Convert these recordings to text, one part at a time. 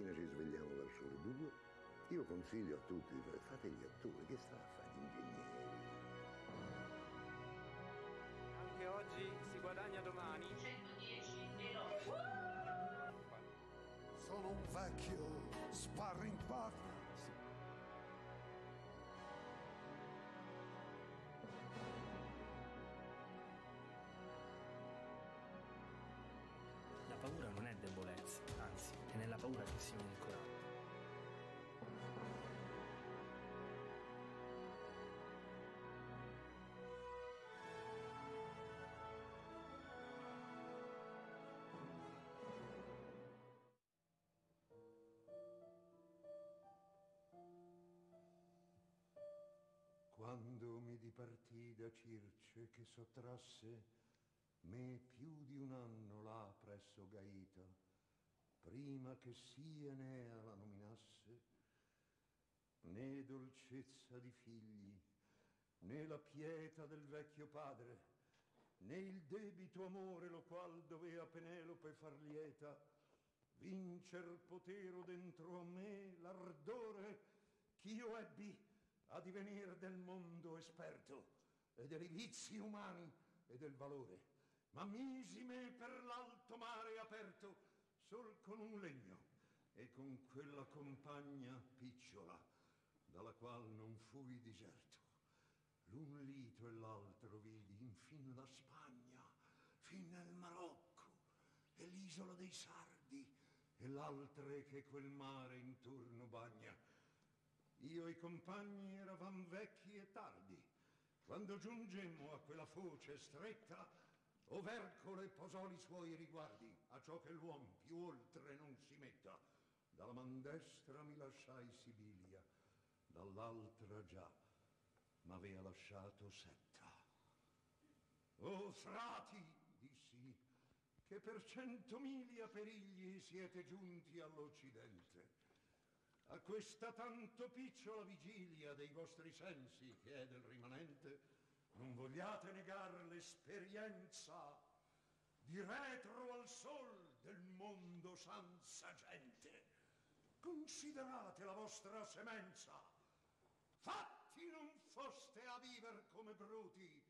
mattina ci svegliamo verso le due. Io consiglio a tutti di fare, fate gli attori, che sta a fare gli ingegneri? Anche oggi si guadagna domani. 110 e no. Sono un vecchio sparring partner. Quando mi dipartì da Circe che sottrasse me più di un anno là presso Gaeta, prima che sì Enea la nominasse, né dolcezza di figli, né la pietà del vecchio padre, né il debito amore lo qual dovea Penelope far lieta, vincer potero dentro a me l'ardore ch'io ebbi a divenir del mondo esperto e dei vizi umani e del valore. Ma misi me per l'alto mare aperto sol con un legno e con quella compagna picciola dalla qual non fui diserto. L'un lito e l'altro vidi infin la Spagna, fin nel Marocco e l'isola dei Sardi e l'altre che quel mare intorno bagna. Io e i compagni eravam vecchi e tardi, quando giungemmo a quella foce stretta, Overcole posò i suoi riguardi, a ciò che l'uom più oltre non si metta. Dalla man destra mi lasciai Sibilia, dall'altra già m'avea lasciato Setta. O frati, dissi, che per cento miglia perigli siete giunti all'Occidente. A questa tanto picciola vigilia dei vostri sensi, che è del rimanente, non vogliate negar l'esperienza di retro al sol del mondo senza gente. Considerate la vostra semenza. Fatti non foste a viver come bruti,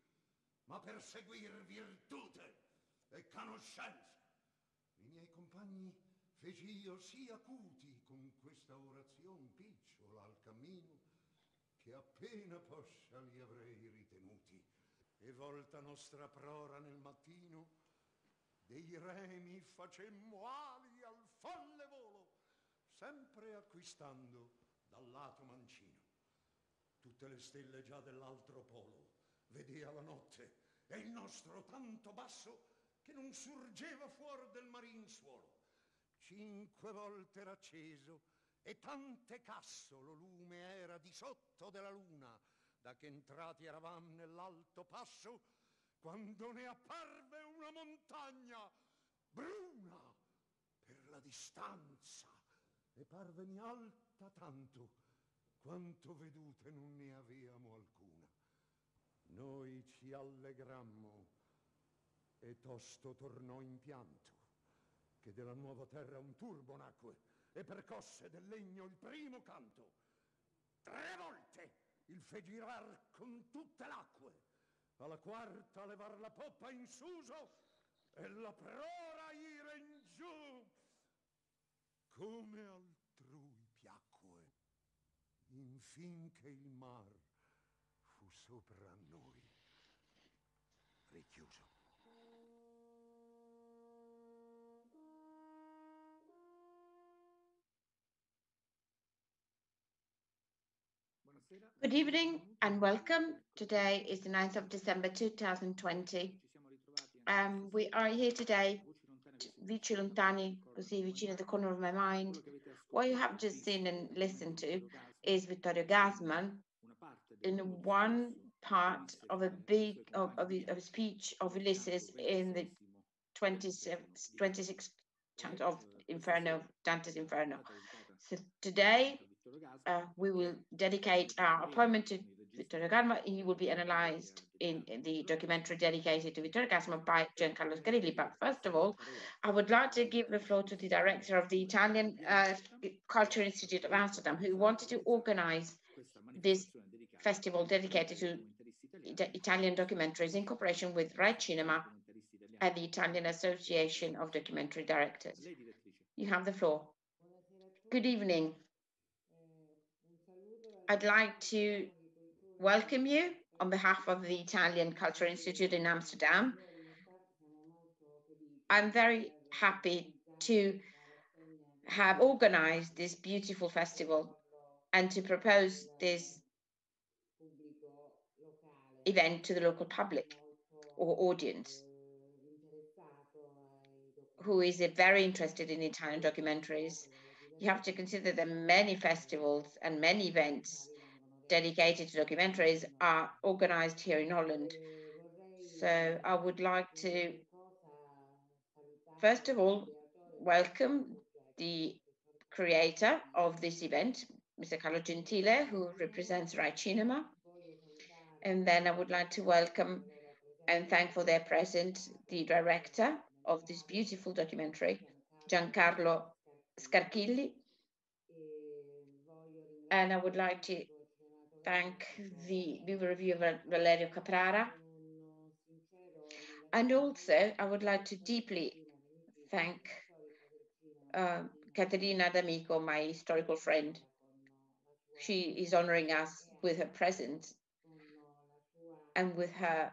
ma per seguir virtute e conoscenza. I miei compagni feci io sì acuti con questa orazione picciola al cammino che appena poscia li avrei ritenuti. E volta nostra prora nel mattino, dei remi facemmo ali al folle volo, sempre acquistando dal lato mancino. Tutte le stelle già dell'altro polo vedea la notte e il nostro tanto basso che non surgeva fuori del marin suolo. Cinque volte era acceso e tante casso lo lume era di sotto della luna, da che entrati eravam nell'alto passo, quando ne apparve una montagna bruna per la distanza e parveni alta tanto quanto vedute non ne aveamo alcuna. Noi ci allegrammo e tosto tornò in pianto che della nuova terra un turbo nacque e percosse del legno il primo canto. Tre volte il fe girar con tutte l'acque, alla quarta levar la poppa in suso e la prora ire in giù, come altrui piacque, infin che il mar fu sopra noi richiuso. Good evening and welcome. Today is the 9th of December 2020. Um, we are here today, Voci Lontane, così vicine the corner of my mind. What you have just seen and listened to is Vittorio Gassman in one part of a big of, of, of a speech of Ulysses in the 26th 26th chant of Inferno, Dante's Inferno. So today uh, we will dedicate our appointment to Vittorio Gassman. He will be analyzed in, the documentary dedicated to Vittorio Gassman by Giancarlo Scarchilli. But first of all, I would like to give the floor to the director of the Italian uh, Culture Institute of Amsterdam, who wanted to organize this festival dedicated to Italian documentaries in cooperation with Rai Cinema and the Italian Association of Documentary Directors. You have the floor. Good evening. I'd like to welcome you on behalf of the Italian Cultural Institute in Amsterdam. I'm very happy to have organized this beautiful festival and to propose this event to the local public or audience who is very interested in Italian documentaries. You have to consider that many festivals and many events dedicated to documentaries are organized here in Holland. So I would like to, first of all, welcome the creator of this event, Mr. Carlo Gentile, who represents Rai Cinema. And then I would like to welcome and thank for their presence the director of this beautiful documentary, Giancarlo Scarchilli. And I would like to thank the reviewer Valerio Caprara. And also, I would like to deeply thank uh, Caterina D'Amico, my historical friend. She is honoring us with her presence and with her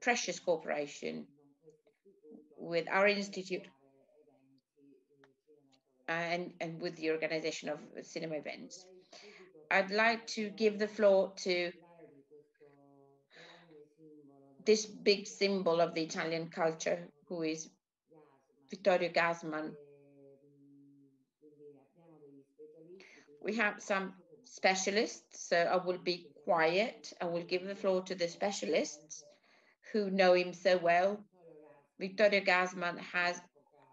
precious cooperation with our institute and, and with the organization of cinema events. I'd like to give the floor to this big symbol of the Italian culture, who is Vittorio Gassman. We have some specialists, so I will be quiet. I will give the floor to the specialists who know him so well. Vittorio Gassman has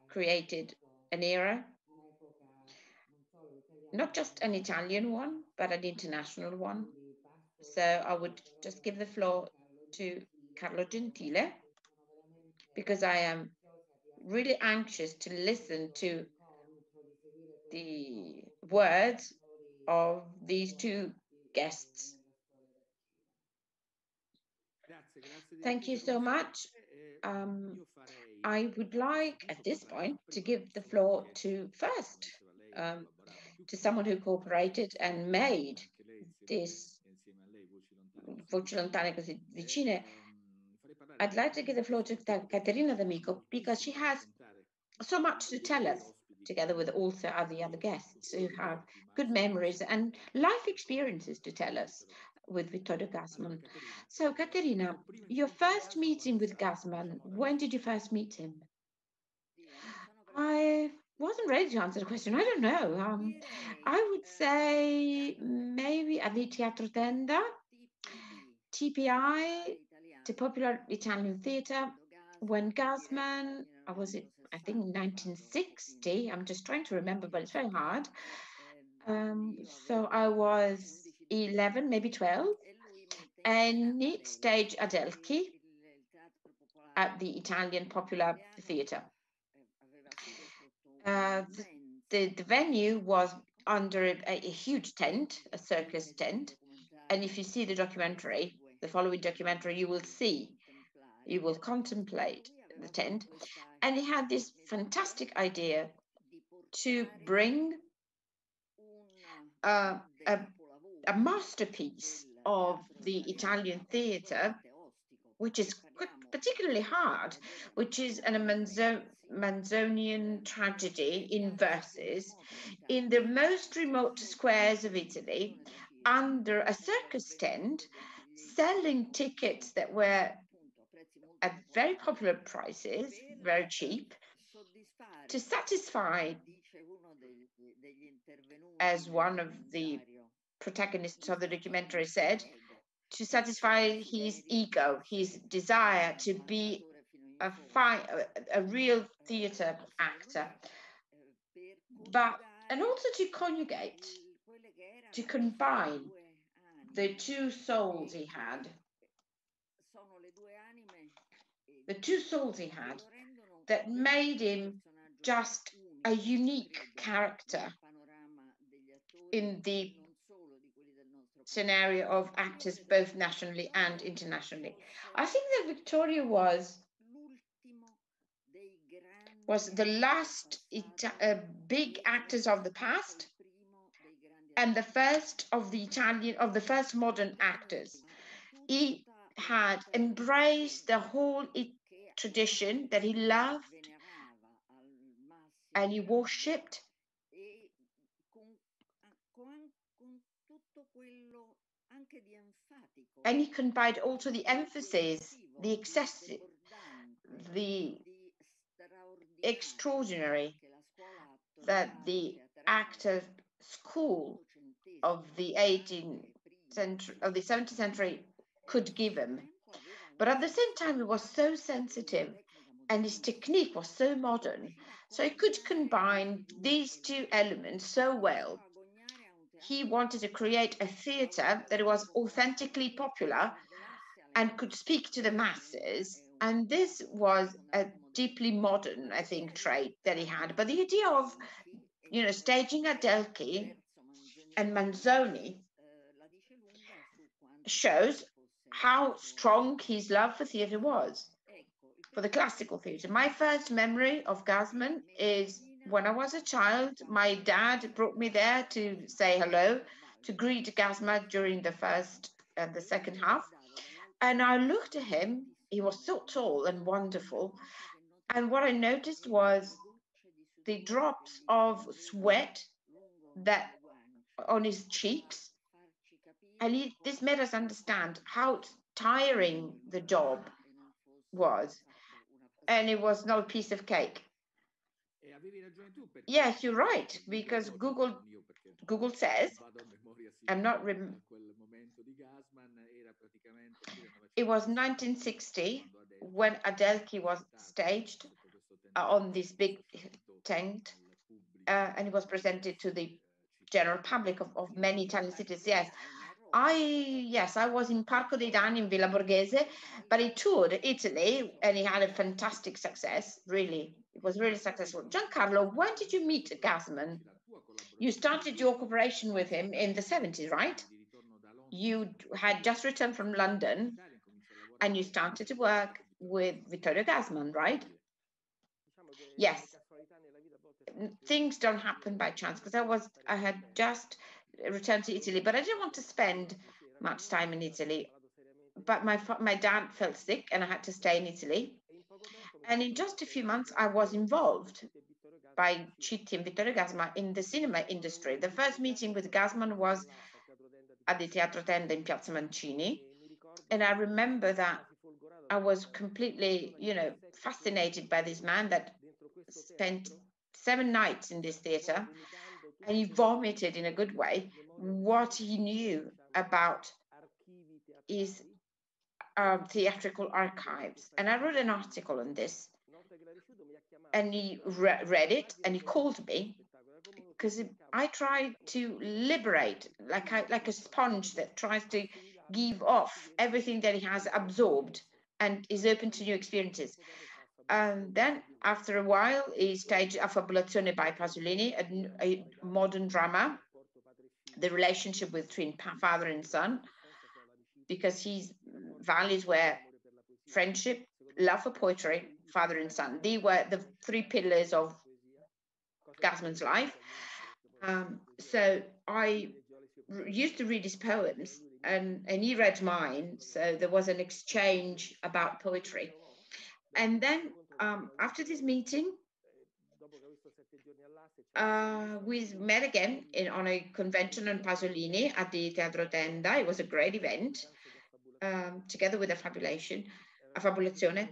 created an era, not just an Italian one, but an international one. So I would just give the floor to Carlo Gentile because I am really anxious to listen to the words of these two guests. Thank you so much. Um, I would like at this point to give the floor to first um, to someone who cooperated and made this Voci Lontane Così Vicine. I'd like to give the floor to Caterina D'Amico because she has so much to tell us together with also other other guests who have good memories and life experiences to tell us with Vittorio Gassman. So, Caterina, your first meeting with Gassman, when did you first meet him? I wasn't ready to answer the question. I don't know. Um, I would say maybe at the Teatro Tenda, TPI, the Popular Italian Theatre, when Gassman, I was it, I think 1960. I'm just trying to remember, but it's very hard. Um, so I was 11, maybe 12, and it staged Adelchi at the Italian Popular Theatre. Uh, the, the, venue was under a, a, huge tent, a circus tent. And if you see the documentary, the following documentary, you will see, you will contemplate the tent. And he had this fantastic idea to bring uh, a a masterpiece of the Italian theatre, which is particularly hard, which is an Manzo Manzonian tragedy in verses. In the most remote squares of Italy under a circus tent, selling tickets that were at very popular prices, very cheap, to satisfy, as one of the protagonists of the documentary said, to satisfy his ego, his desire to be a, fi- a, a real theatre actor, but and also to conjugate, to combine the two souls he had, the two souls he had, that made him just a unique character in the non solo di quelli del nostro paese. Scenario of actors both nationally and internationally. I think that Vittorio was was the last Ita- uh, big actors of the past and the first of the Italian of the first modern actors. He had embraced the whole tradition that he loved and he worshipped anche di enfatico and he combined also the emphasis, the excessive, the extraordinary che la scuola that the teatrale actor school of the e 18th century of the 17th century could give him. But at the same time, he was so sensitive and his technique was so modern. So he could combine these two elements so well. riusciva a coniare a un He wanted to create a theatre that was authentically popular and could speak to the masses. And this was a deeply modern, I think, trait that he had. But the idea of, you know, staging Adelchi and Manzoni shows how strong his love for theatre was, for the classical theatre. My first memory of Gassman is when I was a child, my dad brought me there to say hello, to greet Gassman during the first and the second half. And I looked at him, he was so tall and wonderful. And what I noticed was the drops of sweat that on his cheeks. And he, this made us understand how tiring the job was. And it was not a piece of cake. Yes, you're right, because Google Google says, I'm not rem- it was 1960 when Adelchi was staged uh, on this big tent uh, and it was presented to the general public of, of many Italian cities. Yes, I yes, I was in Parco dei Daini in Villa Borghese, but he toured Italy and he had a fantastic success. Really, it was really successful. Giancarlo, when did you meet Gassman? You started your cooperation with him in the 70s, right? You had just returned from London and you started to work with Vittorio Gassman, right? Yes. Things don't happen by chance because I was I had just returned to Italy, but I didn't want to spend much time in Italy. But my my dad felt sick and I had to stay in Italy. And in just a few months, I was involved by Citti and Vittorio Gassman in the cinema industry. The first meeting with Gassman was at the Teatro Tenda in Piazza Mancini. And I remember that I was completely, you know, fascinated by this man that spent seven nights in this theater and he vomited in a good way what he knew about his um, theatrical archives. And I wrote an article on this and he re- read it and he called me because I try to liberate, like I, like a sponge that tries to give off everything that he has absorbed and is open to new experiences. And then after a while, he staged Affabulazione by Pasolini, a, a modern drama, the relationship between father and son, because his values were friendship, love for poetry, father and son. They were the three pillars of Gassman's life. Um, so I used to read his poems and, and he read mine. So there was an exchange about poetry. And then um, after this meeting, uh, we met again in, on a convention on Pasolini at the Teatro Tenda. It was a great event um, together with a fabulation, Affabulazione.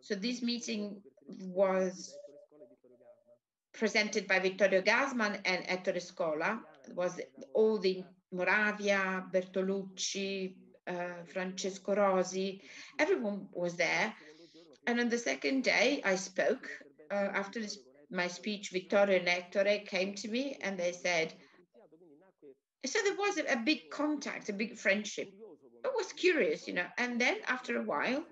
So this meeting was presented by Vittorio Gassman and Ettore Scola. It was all the Moravia, Bertolucci, uh, Francesco Rosi, everyone was there. And on the second day, I spoke. Uh, after this, my speech, Vittorio and Ettore came to me and they said, So there was a, a big contact, a big friendship. I was curious, you know. And then after a while,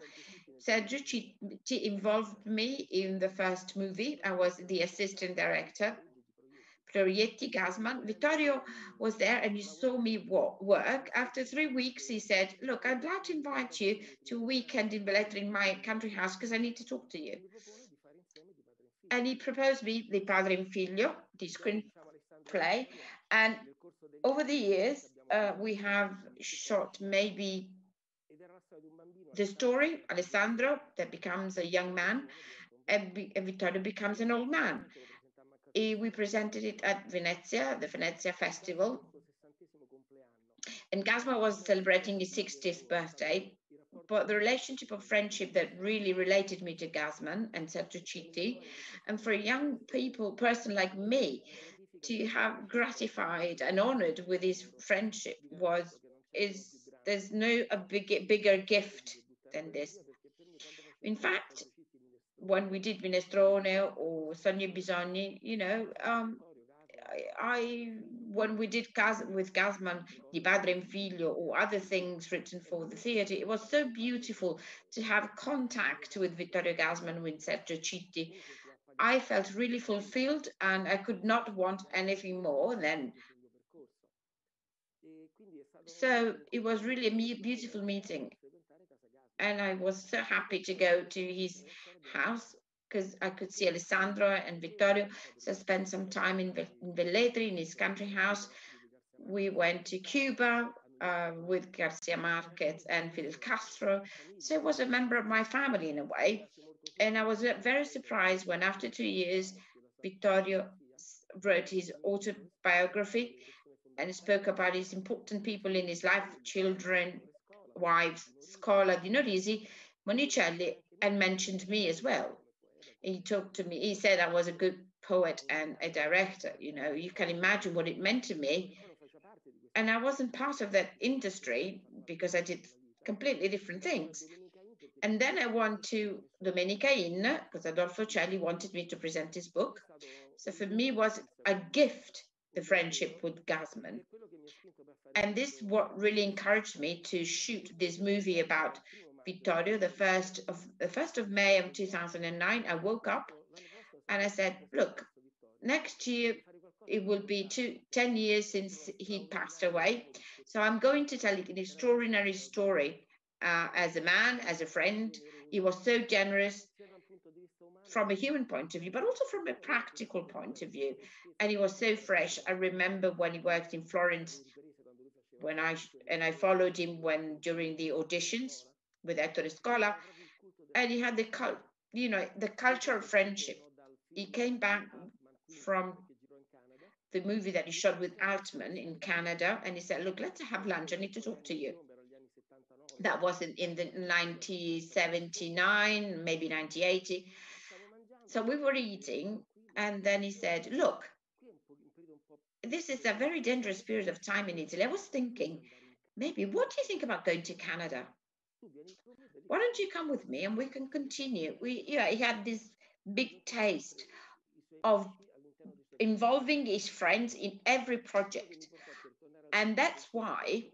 Sergio Citti involved me in the first movie. I was the assistant director. Proietti Gassman. Vittorio was there and he saw me work. After three weeks, he said, Look, I'd like to invite you to a weekend in Velletri in my country house because I need to talk to you. And he proposed me the Padre in Figlio, the screenplay. And over the years, uh, we have shot maybe the story, Alessandro, that becomes a young man, and Vittorio becomes an old man. We presented it at Venezia, the Venezia Festival. And Gassman was celebrating his 60th birthday. But the relationship of friendship that really related me to Gassman and Sergio Citti, and for a young people, person like me, to have gratified and honored with his friendship was is there's no a big, bigger gift than this. In fact, when we did Minestrone or Sogni Bisogni, you know, um, I, I, when we did Gas, with Gassman, Di Padre in Figlio, or other things written for the theatre, it was so beautiful to have contact with Vittorio Gassman, with Sergio Citti. I felt really fulfilled and I could not want anything more than. So it was really a beautiful meeting and I was so happy to go to his house because I could see Alessandro and Vittorio. So I spent some time in, in Velletri, in his country house. We went to Cuba uh, with Garcia Marquez and Fidel Castro. So it was a member of my family in a way. And I was very surprised when after two years, Vittorio wrote his autobiography and spoke about his important people in his life, children, wives, Scola Dino Risi, Monicelli, and mentioned me as well. He talked to me, he said I was a good poet and a director. You know, you can imagine what it meant to me. And I wasn't part of that industry because I did completely different things. And then I went to Domenica In because Adolfo Celi wanted me to present his book. So for me was a gift, the friendship with Gassman and this what really encouraged me to shoot this movie about Vittorio. The first of the first of May of 2009, I woke up and I said, "Look, next year it will be two, 10 years since he passed away. So I'm going to tell you an extraordinary story uh, as a man, as a friend. He was so generous from a human point of view, but also from a practical point of view. And he was so fresh. I remember when he worked in Florence when I and I followed him when during the auditions with Ettore Scola, and he had the cult, you know the culture of friendship. He came back from the movie that he shot with Altman in Canada, and he said, "Look, let's have lunch. I need to talk to you." That was in, in the 1979, maybe 1980. So we were eating, and then he said, "Look, this is a very dangerous period of time in Italy. I was thinking, maybe, what do you think about going to Canada? Why don't you come with me and we can continue? We, yeah, he had this big taste of involving his friends in every project. And that's why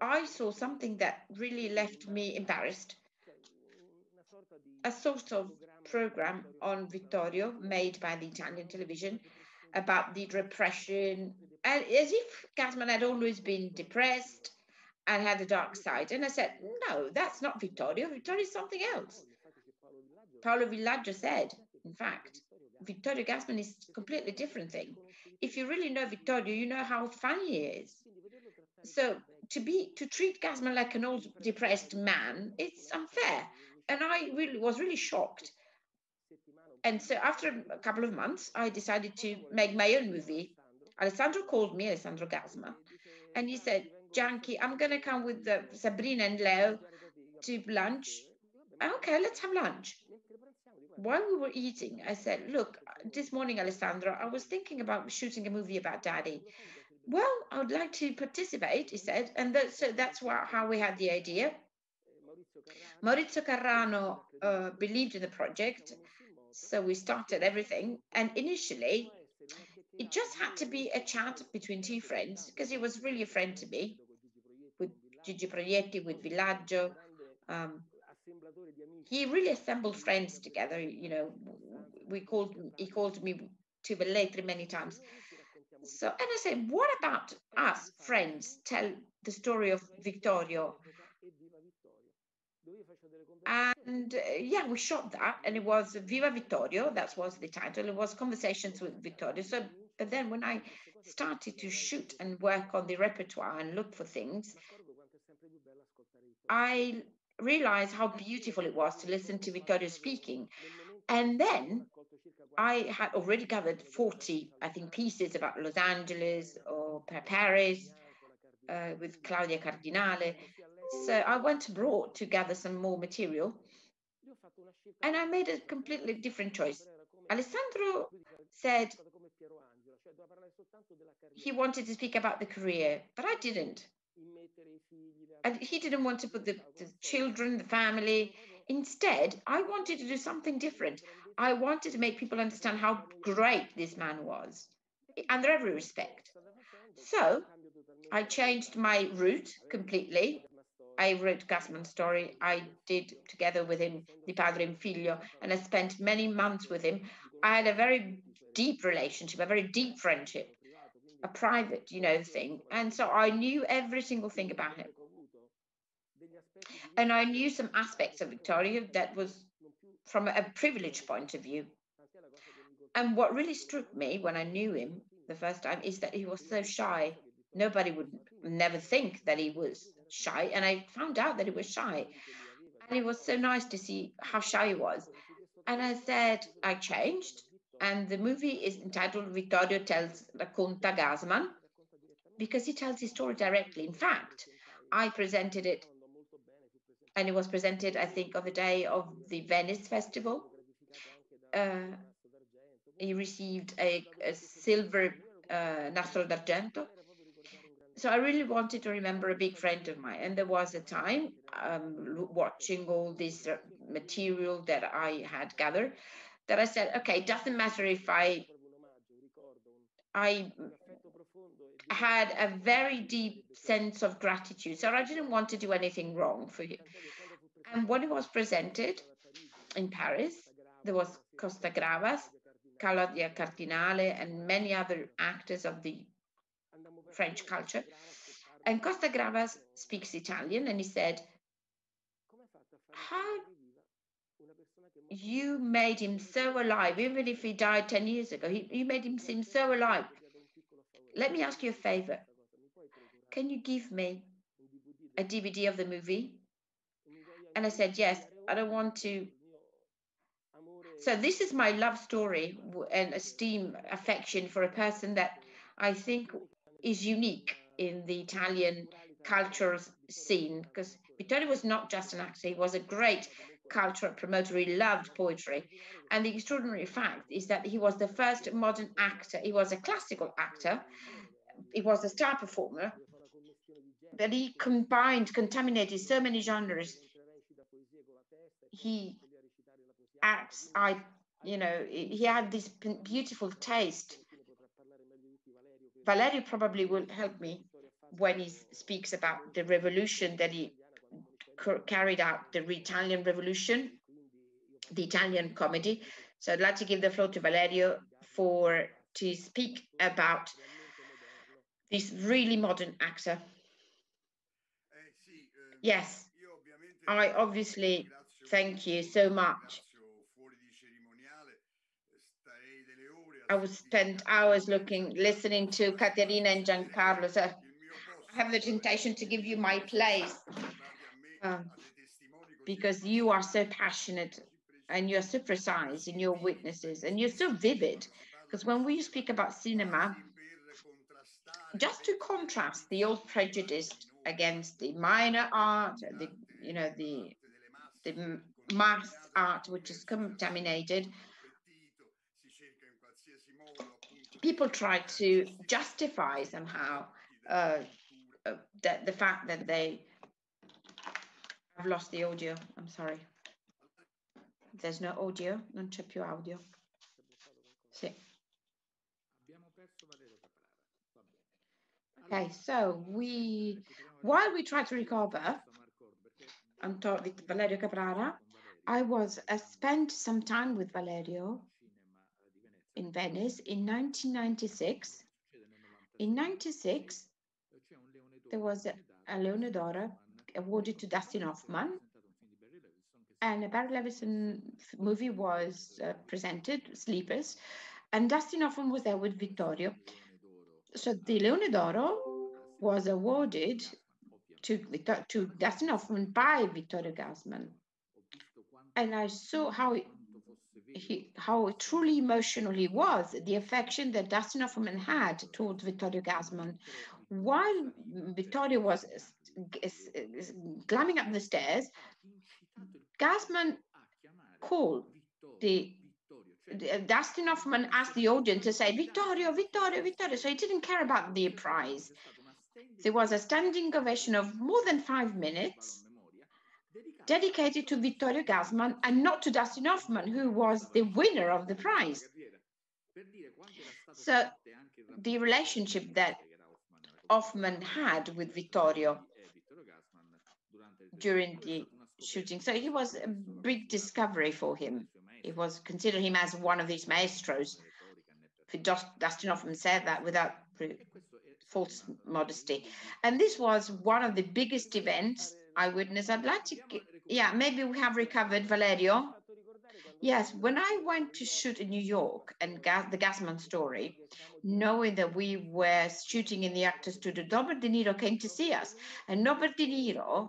I saw something that really left me embarrassed. A sort of program on Vittorio made by the Italian television about the repression, and as if Gassman had always been depressed and had a dark side. And I said, no, that's not Vittorio. Vittorio is something else. Paolo Villaggio said, in fact, Vittorio Gassman is a completely different thing. If you really know Vittorio, you know how funny he is. So to be to treat Gassman like an old depressed man, it's unfair. And I really was really shocked and so after a couple of months, I decided to make my own movie. Alessandro called me, Alessandro Gassman, and he said, Janky, I'm going to come with Sabrina and Leo to lunch. Okay, let's have lunch. While we were eating, I said, Look, this morning, Alessandro, I was thinking about shooting a movie about daddy. Well, I would like to participate, he said. And that, so that's why, how we had the idea. Maurizio Carrano uh, believed in the project so we started everything. And initially, it just had to be a chat between two friends because he was really a friend to me Gigi Proietti, with Villaggio. Um, he really assembled friends together. You know, we called he called me to Velletri many times. So, and I said, what about us friends tell the story of Vittorio? And uh, yeah, we shot that, and it was Viva Vittorio. That was the title. It was conversations with Vittorio. So, but then when I started to shoot and work on the repertoire and look for things, I realized how beautiful it was to listen to Vittorio speaking. And then I had already gathered 40, I think, pieces about Los Angeles or Paris uh, with Claudia Cardinale. So I went abroad to gather some more material and I made a completely different choice. Alessandro said he wanted to speak about the career, but I didn't. And he didn't want to put the, the children, the family. Instead, I wanted to do something different. I wanted to make people understand how great this man was, under every respect. So I changed my route completely. I wrote Gassman's story. I did together with him Di Padre in Figlio, and I spent many months with him. I had a very deep relationship, a very deep friendship, a private, you know, thing. And so I knew every single thing about him. And I knew some aspects of Vittorio that was from a privileged point of view. And what really struck me when I knew him the first time is that he was so shy. Nobody would never think that he was shy. And I found out that he was shy. And it was so nice to see how shy he was. And I said, I changed. And the movie is entitled Vittorio Tells Racconta Gassman because he tells his story directly. In fact, I presented it and it was presented, I think, on the day of the Venice Festival. Uh, he received a, a silver uh, Nastro d'Argento. So I really wanted to remember a big friend of mine. And there was a time um, watching all this uh, material that I had gathered that I said, okay, it doesn't matter if I I had a very deep sense of gratitude. So I didn't want to do anything wrong for you. And when it was presented in Paris, there was Costa-Gavras, Claudia Cardinale, and many other actors of the French culture. And Costa-Gavras speaks Italian, and he said, How you made him so alive, even if he died 10 years ago, he, you made him seem so alive. Let me ask you a favor. Can you give me a DVD of the movie? And I said, Yes, I don't want to. So, this is my love story and esteem, affection for a person that I think is unique in the Italian cultural scene because Vittorio was not just an actor, he was a great cultural promoter. He loved poetry. And the extraordinary fact is that he was the first modern actor. He was a classical actor. He was a star performer. But he combined, contaminated so many genres. He acts, I, you know, he had this beautiful taste. Valerio probably will help me when he speaks about the revolution that he carried out the Italian Revolution, the Italian comedy. So I'd like to give the floor to Valerio for to speak about this really modern actor. Yes, I obviously thank you so much. I would spend hours looking, listening to Caterina and Giancarlo. So I have the temptation to give you my place um, because you are so passionate and you're so precise in your witnesses and you're so vivid. Because when we speak about cinema, just to contrast the old prejudice against the minor art, the you know the the mass art which is contaminated, people try to justify somehow uh, uh, that the fact that they I've lost the audio. I'm sorry. There's no audio, non c'è più audio. Sì. Okay, so we, while we try to recover Anto- with Valerio Caprara, I was uh, spent some time with Valerio in Venice in 1996. In 96, there was a, a Leone d'Oro awarded to Dustin Hoffman, and a Barry Levinson movie was uh, presented, Sleepers, and Dustin Hoffman was there with Vittorio. So the Leone d'Oro was awarded to, to Dustin Hoffman by Vittorio Gassman. And I saw how he, how truly emotional he was, the affection that Dustin Hoffman had towards Vittorio Gassman. While Vittorio was s- s- s- climbing up the stairs, Gassman called the the- uh, Dustin Hoffman asked the audience to say Vittorio, Vittorio, Vittorio. So he didn't care about the prize. There was a standing ovation of more than five minutes dedicated to Vittorio Gassman and not to Dustin Hoffman, who was the winner of the prize. So the relationship that Hoffman had with Vittorio during the shooting. So he was a big discovery for him. It was considered him as one of these maestros. Dustin Hoffman said that without false modesty. And this was one of the biggest events I witnessed. I'd like to, yeah, maybe we have recovered Valerio. Yes, when I went to shoot in New York and Gas, the Gassman story, knowing that we were shooting in the actor studio, Robert De Niro came to see us, and Robert De Niro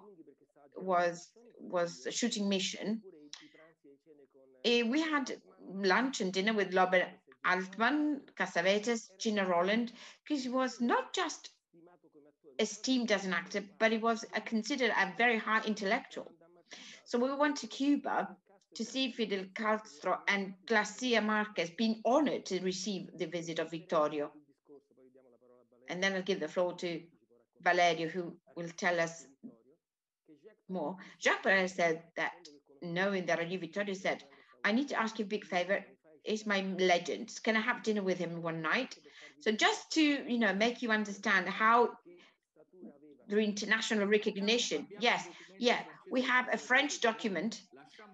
was was a shooting mission. Eh, we had lunch and dinner with Robert Altman, Cassavetes, Gena Rowlands, because he was not just esteemed as an actor, but he was a, considered a very high intellectual. So we went to Cuba to see Fidel Castro and Garcia Marquez being honored to receive the visit of Vittorio. And then I'll give the floor to Valerio, who will tell us more. Jacques Perez said that, knowing that I knew said, I need to ask you a big favor. He's my legend. Can I have dinner with him one night? So just to, you know, make you understand how the international recognition. Yes, yeah, we have a French document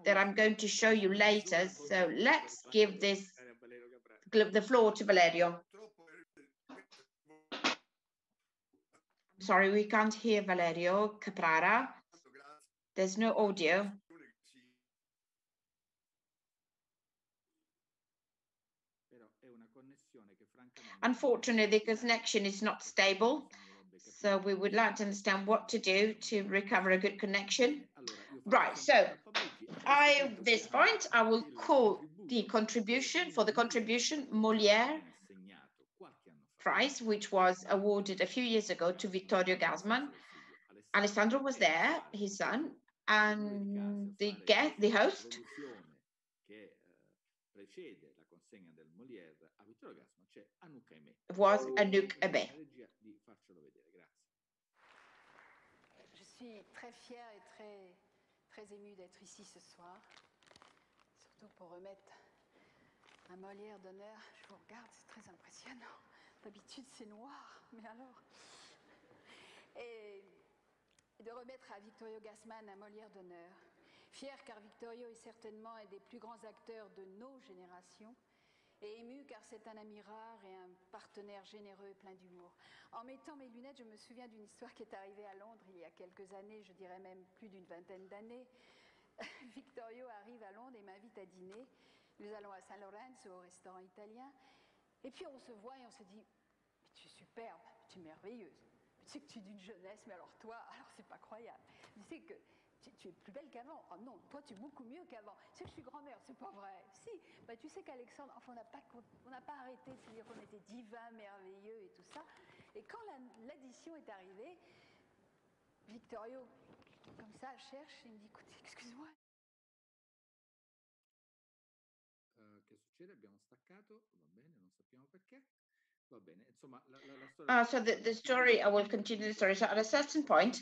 that I'm going to show you later. So let's give this the floor to Valerio. Sorry, we can't hear Valerio Caprara. There's no audio. Unfortunately, the connection is not stable. So we would like to understand what to do to recover a good connection. Right, so I, at this point, I will call the contribution for the contribution Molière Prize, which was awarded a few years ago to Vittorio Gassman. Alessandro was there, his son, and the guest, the host? was Anouk Abbé. Je suis très fière et très, très émue d'être ici ce soir, surtout pour remettre un Molière d'honneur. Je vous regarde, c'est très impressionnant. D'habitude, c'est noir, mais alors. Et de remettre à Vittorio Gassman un Molière d'honneur. Fier car Vittorio est certainement un des plus grands acteurs de nos générations et ému car c'est un ami rare et un partenaire généreux et plein d'humour. En mettant mes lunettes, je me souviens d'une histoire qui est arrivée à Londres il y a quelques années, je dirais même plus d'une vingtaine d'années. Victorio arrive à Londres et m'invite à dîner. Nous allons à Saint Lorenzo au restaurant italien. Et puis on se voit et on se dit tu es superbe, tu es merveilleuse. Tu sais que tu es d'une jeunesse, mais alors toi, alors c'est pas croyable. Tu sais que tu, es plus belle qu'avant. Oh non, toi tu es beaucoup mieux qu'avant. Tu sais que je suis grand-mère, c'est pas vrai. Si, bah, tu sais qu'Alexandre, enfin on n'a pas, n'a pas arrêté de se dire qu'on était divin, merveilleux et tout ça. Et quand la- l'addition est arrivée, Victorio, comme ça, cherche et me dit écoute, excuse-moi, Eh, che succede? Abbiamo staccato, va bene, non sappiamo perché. Uh, so the, the story, I will continue the story. So at a certain point,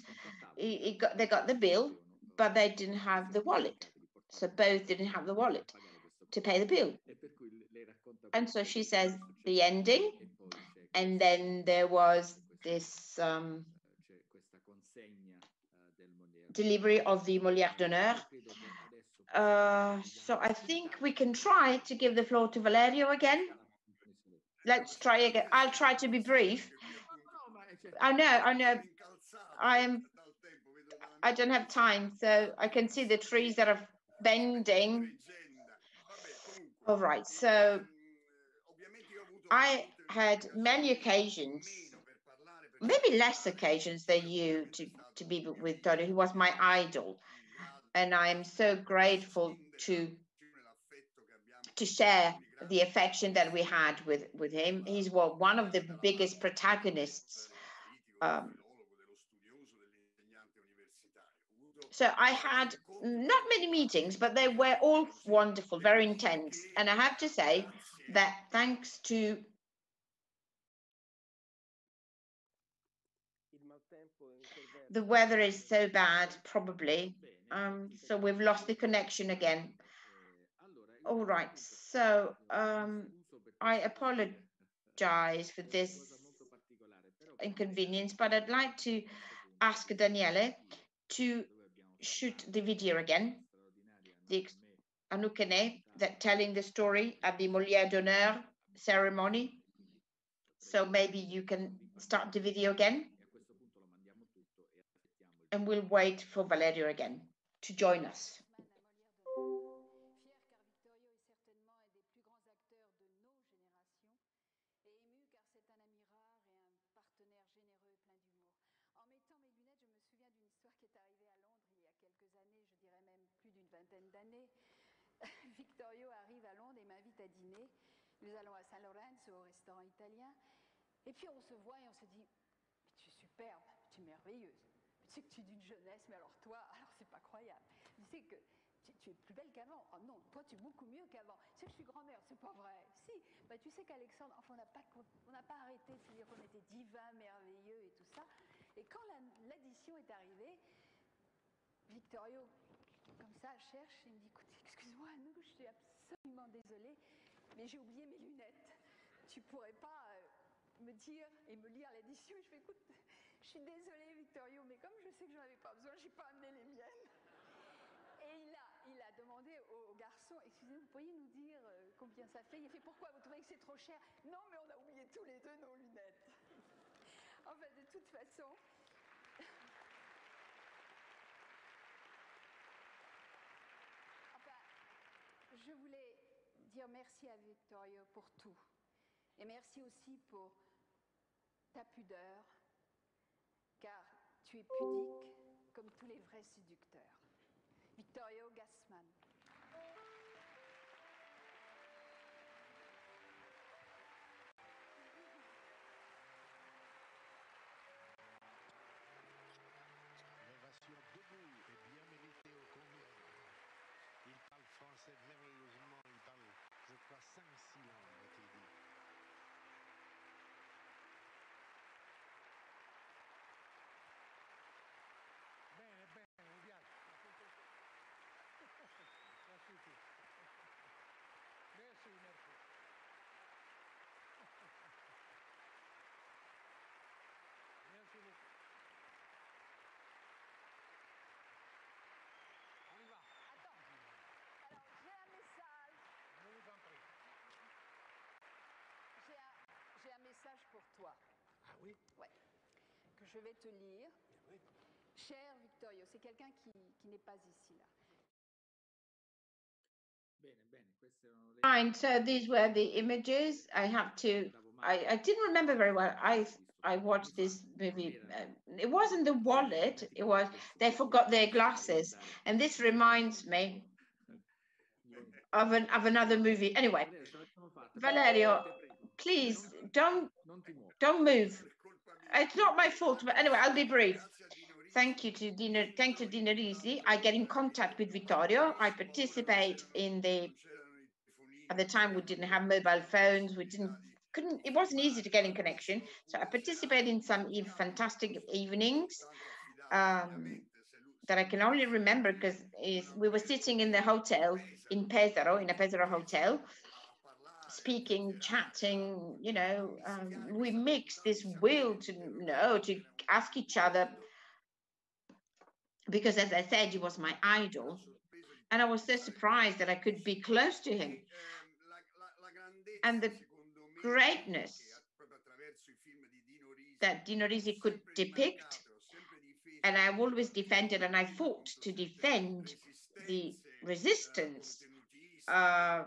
he, he got, they got the bill, but they didn't have the wallet. So both didn't have the wallet to pay the bill. And so she says the ending, and then there was this um, c'è questa consegna eh, delivery of the Molière d'honneur. Credo che adesso Uh, so I think we can try to give the floor to Valerio again. Let's try again. I'll try to be brief. I know, I know. I am. I don't have time, so I can see the trees that are bending. All right, so I had many occasions, maybe less occasions than you, to, to be with Tony, who was my idol. And I'm so grateful to to share the affection that we had with, with him. He's well, one of the biggest protagonists. Um, so I had not many meetings, but they were all wonderful, very intense. And I have to say that thanks to the weather is so bad, probably. Um, so we've lost the connection again. All right. So um, I apologize for this inconvenience, but I'd like to ask Daniele to shoot the video again. The Anouk Aimée that telling the story at the Molière d'honneur ceremony. So maybe you can start the video again. And we'll wait for Valerio again to join us. Nous allons à Saint-Laurent, au restaurant italien. Et puis on se voit et on se dit, tu es superbe, tu es merveilleuse. Tu sais que tu es d'une jeunesse, mais alors toi, alors c'est pas croyable. Tu sais que tu, es plus belle qu'avant. Oh non, toi tu es beaucoup mieux qu'avant. Tu sais que je suis grand-mère, c'est pas vrai. Si, bah, tu sais qu'Alexandre, enfin on n'a pas, pas arrêté de se dire qu'on était divin, merveilleux et tout ça. Et quand l'addition est arrivée, Victorio, comme ça, cherche et me dit, écoute, excuse-moi, nous, je suis absolument désolée, mais j'ai oublié mes lunettes. Tu pourrais pas euh, me dire et me lire l'édition Je fais, écoute, je suis désolée, Victorio, mais comme je sais que j'en avais pas besoin, j'ai pas amené les miennes. Et il a, il a demandé au, garçon, excusez-moi, vous pourriez nous dire euh, combien ça fait? Il a fait, pourquoi Vous trouvez que c'est trop cher? Non, mais on a oublié tous les deux nos lunettes. enfin, de toute façon, je voulais dire merci à Victorio pour tout. Et merci aussi pour ta pudeur, car tu es pudique comme tous les vrais séducteurs. Victorio Gassman. Je vais te lire. Oui. Cher Victorio, c'est quelqu'un qui, qui n'est pas ici là. Bene, bene, queste erano le... Fine. So these were the images. I have to. I, I didn't remember very well. I I watched this movie. Uh, it wasn't the wallet. It was they forgot their glasses, and this reminds me of an of another movie. Anyway, Valerio, please don't Non ti muovi. don't move. It's not my fault, but anyway, I'll be brief. Thank you to Dino. Thank to Dino Risi. I get in contact with Vittorio. I participate in the. At the time, we didn't have mobile phones. We didn't couldn't. It wasn't easy to get in connection. So I participated in some fantastic evenings. Um, that I can only remember because we were sitting in the hotel in Pesaro, in a Pesaro hotel, speaking, chatting, you know, um, we mix this will to know, to ask each other, because as I said, he was my idol. And I was so surprised that I could be close to him. And the greatness that Dino Risi could depict, and I've always defended and I fought to defend the resistance uh,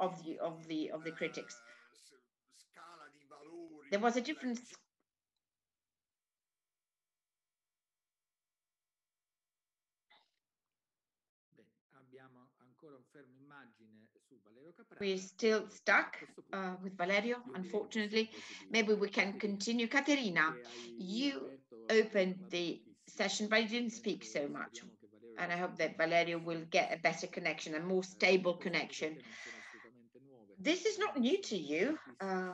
of the of the of the critics. There was a difference. We're still stuck uh, with Valerio, unfortunately. Maybe we can continue. Caterina, you opened the session, but you didn't speak so much. And I hope that Valerio will get a better connection, a more stable connection. This is not new to you. Uh,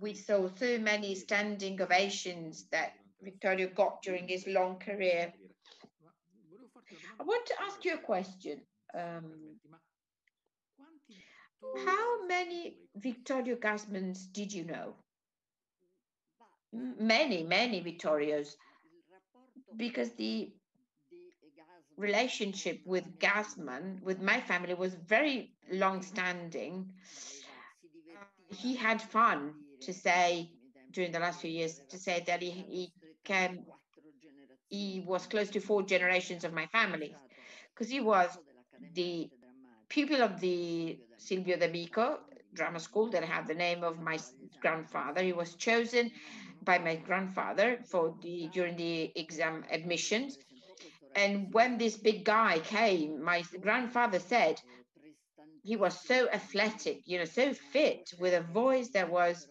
we saw so many standing ovations that Vittorio got during his long career. I want to ask you a question. Um, how many Vittorio Gassmans did you know? Many, many Vittorios, because the relationship with Gassman, with my family, was very long-standing. He had fun to say during the last few years to say that he, he can he was close to four generations of my family because he was the pupil of the Silvio D'Amico drama school that had the name of my grandfather. He was chosen by my grandfather for the during the exam admissions. And when this big guy came, my grandfather said he was so athletic, you know, so fit, with a voice that was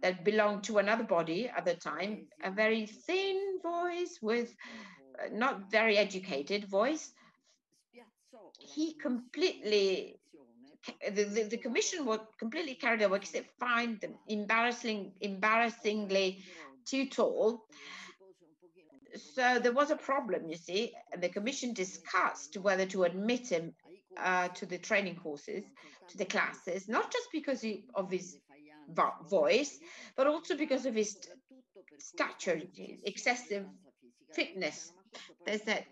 that belonged to another body at the time, a very thin voice with uh, not very educated voice. He completely the, the, the, commission was completely carried away because they find them embarrassing, embarrassingly too tall. So there was a problem, you see, and the commission discussed whether to admit him uh, to the training courses, to the classes, not just because of his vo voice, but also because of his stature, his excessive fitness. There's that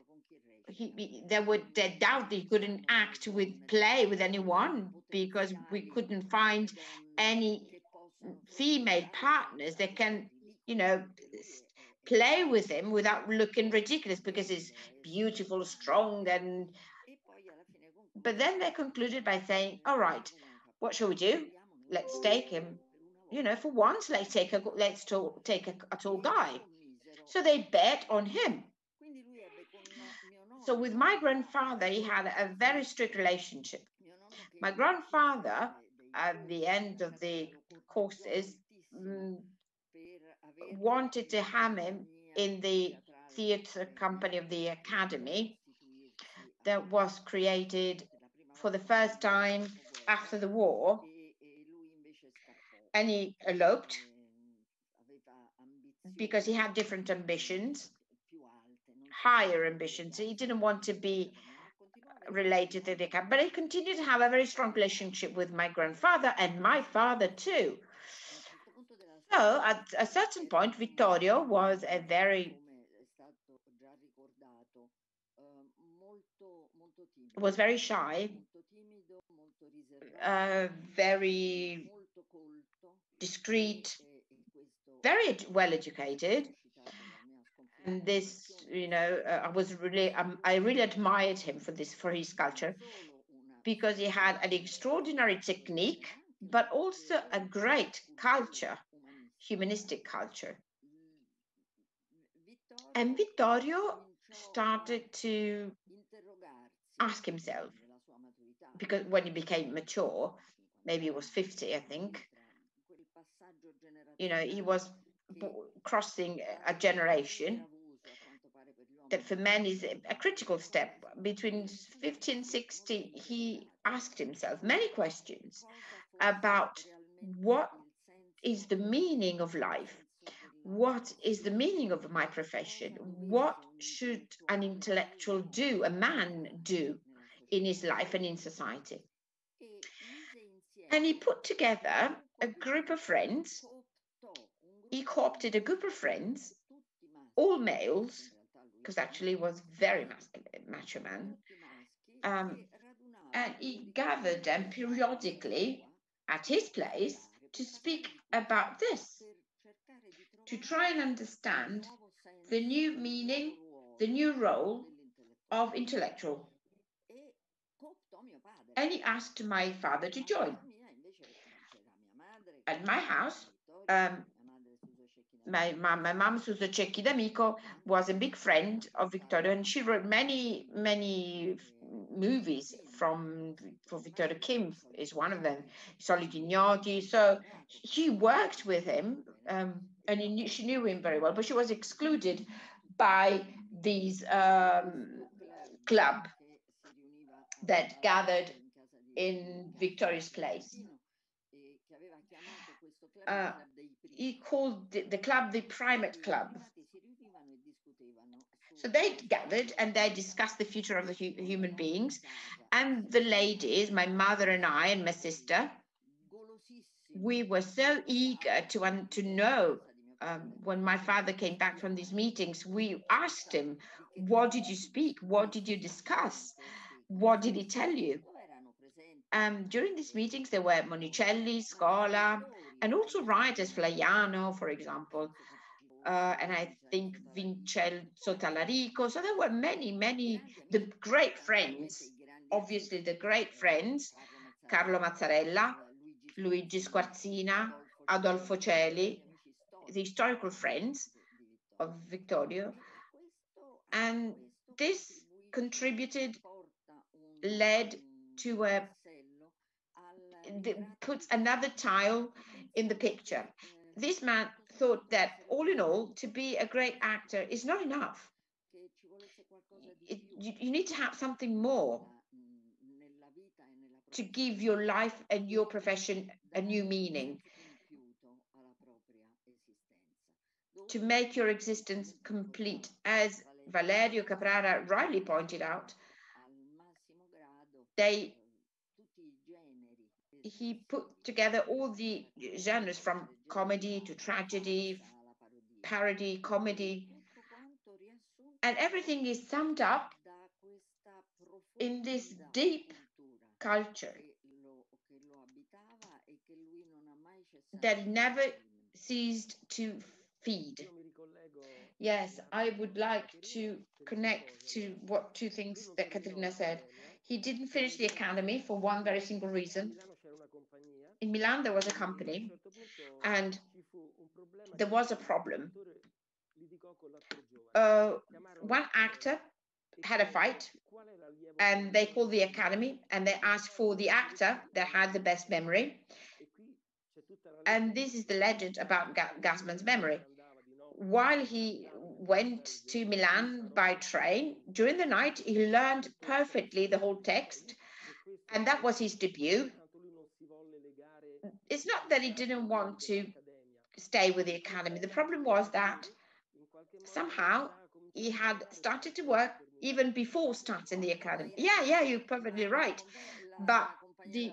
he, he they would doubt he couldn't act with play with anyone because we couldn't find any female partners that can you know play with him without looking ridiculous because he's beautiful strong and but then they concluded by saying all right what shall we do? Let's take him. You know for once let's take a let's take a, a tall guy. So they bet on him. So with my grandfather, he had a very strict relationship. My grandfather, at the end of the courses, mm, wanted to have him in the theatre company of the academy that was created for the first time after the war. And he eloped because he had different ambitions higher ambitions. He didn't want to be related to the camp, but he continued to have a very strong relationship with my grandfather and my father too. So at a certain point, Vittorio was a very was very shy, uh, very discreet, very well educated, and this you know uh, i was really um, i really admired him for this for his culture because he had an extraordinary technique but also a great culture humanistic culture. And vittorio started to ask himself because when he became mature maybe he was 50 i think you know he was crossing a generation that for men is a critical step. Between 50 and 60, he asked himself many questions about what is the meaning of life? What is the meaning of my profession? What should an intellectual do, a man do in his life and in society? And he put together a group of friends. He co-opted a group of friends, all males, because actually he was very masculine, macho man. Um, and he gathered them periodically at his place to speak about this, to try and understand the new meaning, the new role of intellectual. And he asked my father to join. At my house, um, my mom, my mom, Suso Cecchi D'Amico, was a big friend of Vittorio, and she wrote many, many movies from for Vittorio Kean is one of them, Soliti Ignoti. So she worked with him, um, and knew, she knew him very well, but she was excluded by these um, club that gathered in Vittorio's place. Uh, he called the, the club the Primate Club. So they gathered and they discussed the future of the hu human beings. And the ladies, my mother and I and my sister, we were so eager to, to know um, when my father came back from these meetings, we asked him, what did you speak? What did you discuss? What did he tell you? Um, during these meetings, there were Monicelli, Scola, and also writers, Flaiano, for example, uh, and I think Vincenzo Talarico. So there were many, many, the great friends, obviously the great friends, Carlo Mazzarella, Luigi Squarzina, Adolfo Celi, the historical friends of Vittorio. And this contributed, led to uh, a, puts another tile in the picture. This man thought that all in all, to be a great actor is not enough. It, you, you need to have something more to give your life and your profession a new meaning, to make your existence complete. As Valerio Caprara rightly pointed out, they he put together all the genres from comedy to tragedy, parody, comedy, and everything is summed up in this deep culture that never ceased to feed. Yes, I would like to connect to what two things that Caterina said. He didn't finish the academy for one very single reason in Milan, there was a company and there was a problem. Uh, one actor had a fight and they called the academy and they asked for the actor that had the best memory. And this is the legend about Ga Gassman's memory. While he went to Milan by train, during the night, he learned perfectly the whole text. And that was his debut it's not that he didn't want to stay with the academy. The problem was that somehow he had started to work even before starting the academy. Yeah, yeah, you're perfectly right. But the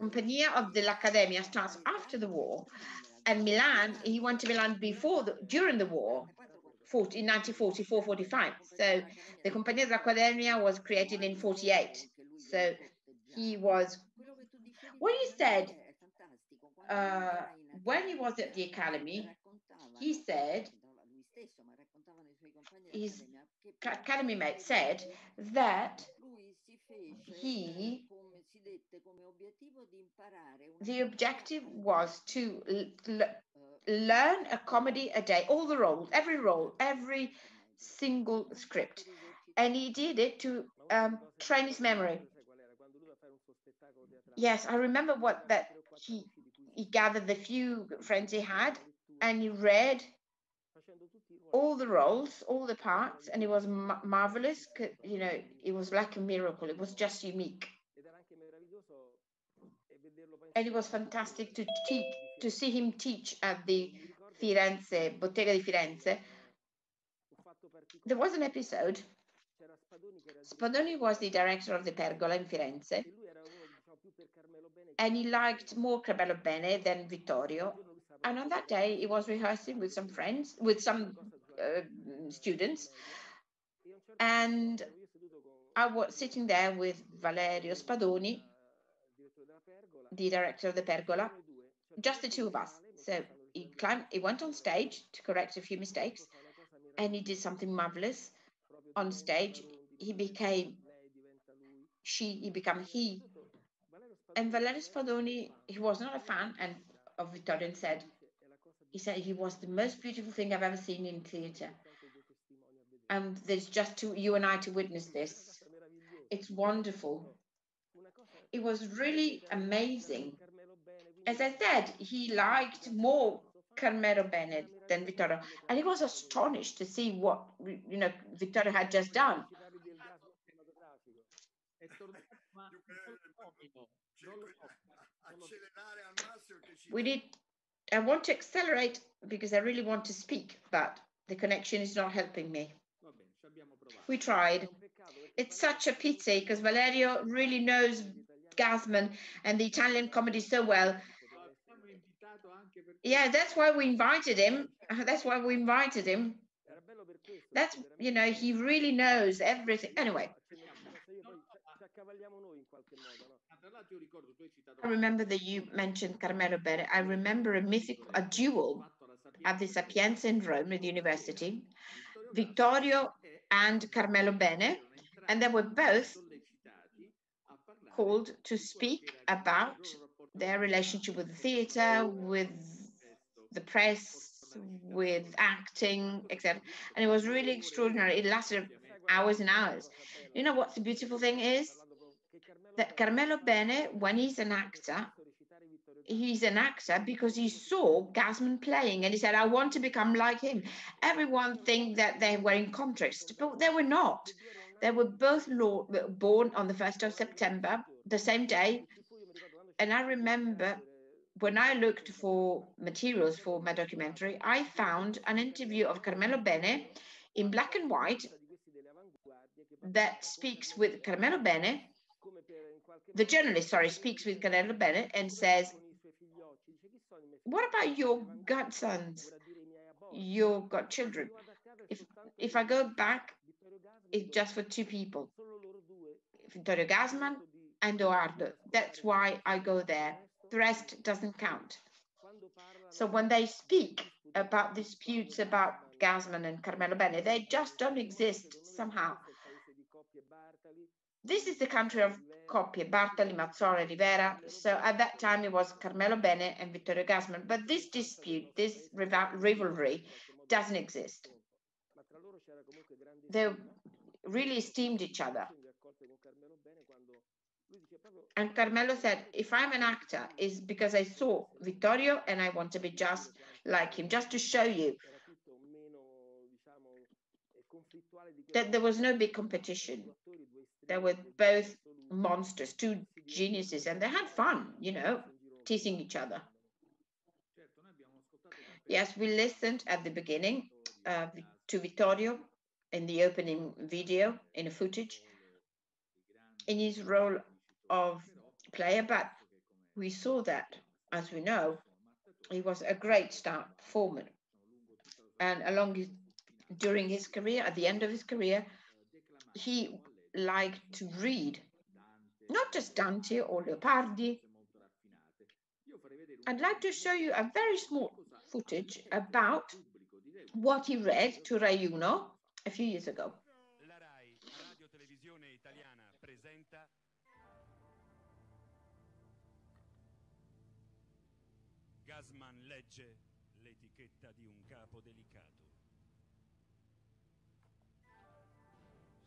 Compagnia of the L'Accademia starts after the war, and Milan, he went to Milan before the, during the war, 40, in 1944, 45. So the Compagnia dell'Accademia was created in 48. So he was what he said uh, when he was at the academy, he said, his academy mate said that he, the objective was to learn a comedy a day, all the roles, every role, every single script. And he did it to um, train his memory. Yes, I remember what that he he gathered the few friends he had and he read all the roles, all the parts, and it was ma marvelous. You know, it was like a miracle. It was just unique, and it was fantastic to teach to see him teach at the Firenze Bottega di Firenze. There was an episode. Spadoni was the director of the Pergola in Firenze, and he liked more Carmelo Bene than Vittorio. And on that day, he was rehearsing with some friends, with some uh, students, and I was sitting there with Valerio Spadoni, the director of the Pergola, just the two of us. So he climbed, he went on stage to correct a few mistakes, and he did something marvelous on stage. He became she, he became he. And Valerio Spadoni, he was not a fan and of Vittorio and said, he said he was the most beautiful thing I've ever seen in theatre. And there's just to, you and I to witness this. It's wonderful. It was really amazing. As I said, he liked more Carmelo Bene than Vittorio, and he was astonished to see what you know Vittorio had just done. We need, I want to accelerate because I really want to speak, but the connection is not helping me. We tried. It's such a pity because Valerio really knows Gassman and the Italian comedy so well. Yeah, that's why we invited him. That's why we invited him. That's, you know, he really knows everything. Anyway. I remember that you mentioned Carmelo Bene. I remember a mythic, a duel at the Sapienza in Rome at the university, Vittorio and Carmelo Bene, and they were both called to speak about their relationship with the theater, with the press, with acting, etc. And it was really extraordinary. It lasted hours and hours. You know what the beautiful thing is? That Carmelo Bene, when he's an actor, he's an actor because he saw Gassman playing and he said, I want to become like him. Everyone think that they were in contrast, but they were not. They were both born on the 1st of September, the same day. And I remember when I looked for materials for my documentary, I found an interview of Carmelo Bene in black and white that speaks with Carmelo Bene. The journalist, sorry, speaks with Carmelo Bene and says, What about your godsons, your godchildren? If, if I go back, it's just for two people Vittorio Gassman and Edoardo. That's why I go there. The rest doesn't count. So when they speak about disputes about Gassman and Carmelo Bene, they just don't exist somehow. This is the country of Coppi, Bartali, Mazzola, Rivera. So at that time it was Carmelo Bene and Vittorio Gassman. But this dispute, this rivalry doesn't exist. They really esteemed each other. And Carmelo said, if I'm an actor, is because I saw Vittorio and I want to be just like him, just to show you that there was no big competition. They were both monsters, two geniuses, and they had fun, you know, teasing each other. Yes, we listened at the beginning uh, to Vittorio in the opening video, in the footage, in his role of player, but we saw that, as we know, he was a great star performer. And along his, during his career, at the end of his career, he liked to read, not just Dante or Leopardi. I'd like to show you a very small footage about what he read to Rai Uno a few years ago. Gassman legge l'etichetta di un capo delicato.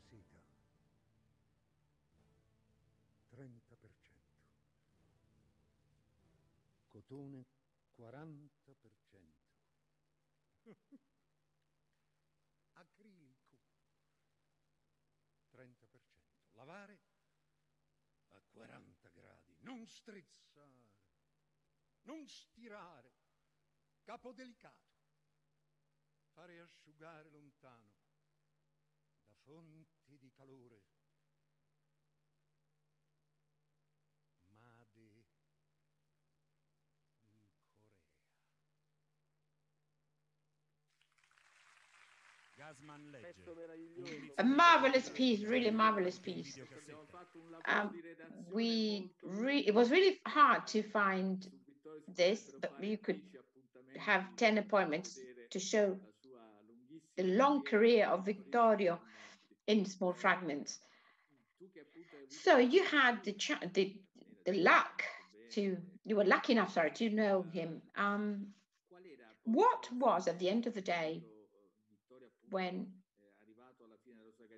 Sita. 30%. Cotone 40%. Acrilico 30%. Lavare a 40 gradi. Strizzare non stirare, capo delicato, fare asciugare lontano da fonti di calore, A marvelous piece, really marvelous piece. Um, we re- it was really hard to find this, but you could have 10 appointments to show the long career of Vittorio in small fragments. So you had the cha- the, the luck to you were lucky enough, sorry, to know him. Um, what was at the end of the day when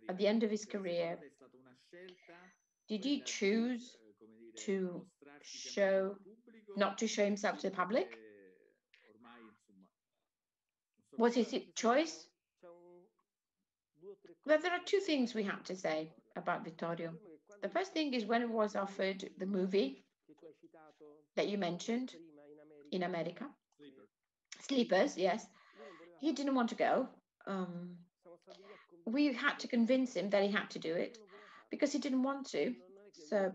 at the end of his career did he choose to show not to show himself to the public? was his choice? Well there are two things we have to say about vittorio. The first thing is when it was offered the movie that you mentioned in america. sleepers yes. He didn't want to go um, we had to convince him that he had to do it because he didn't want to. So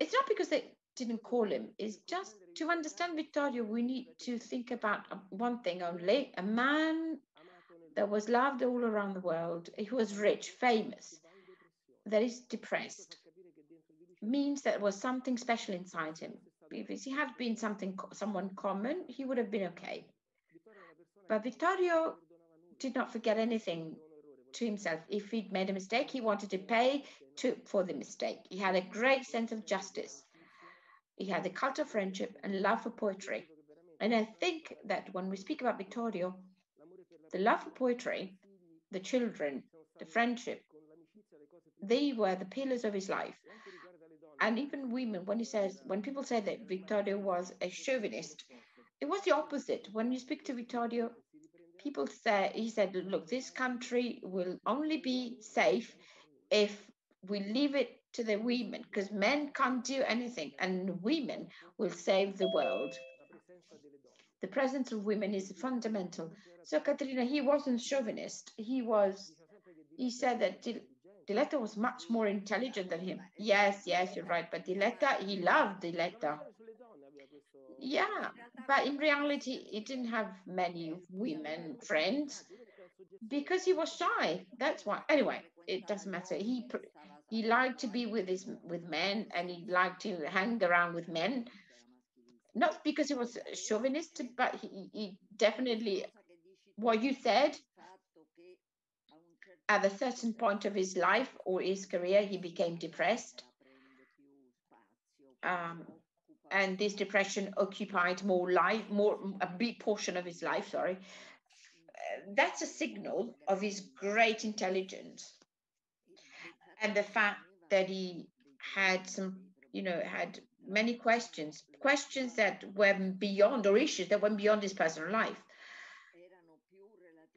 it's not because they didn't call him, it's just to understand Vittorio, we need to think about one thing only a man that was loved all around the world, who was rich, famous, that is depressed, means that was something special inside him. If he had been something, someone common, he would have been okay. But Vittorio did not forget anything to himself. If he'd made a mistake, he wanted to pay to, for the mistake. He had a great sense of justice. He had a cult of friendship and love for poetry. And I think that when we speak about Vittorio, the love for poetry, the children, the friendship, they were the pillars of his life. And even women, when he says, when people say that Vittorio was a chauvinist, it was the opposite. When you speak to Vittorio, people said, he said look this country will only be safe if we leave it to the women because men can't do anything and women will save the world. The presence of women is fundamental. So Caterina he wasn't chauvinist. He was he said that Diletta was much more intelligent than him. Yes yes you're right but Diletta he loved Diletta yeah but in reality he didn't have many women friends because he was shy. That's why. Anyway it doesn't matter. He he liked to be with his with men and he liked to hang around with men. Not because he was chauvinist but he, he definitely what you said at a certain point of his life or his career he became depressed. Um, and this depression occupied more life, more a big portion of his life. Sorry, that's a signal of his great intelligence, and the fact that he had some, you know, had many questions, questions that went beyond or issues that went beyond his personal life.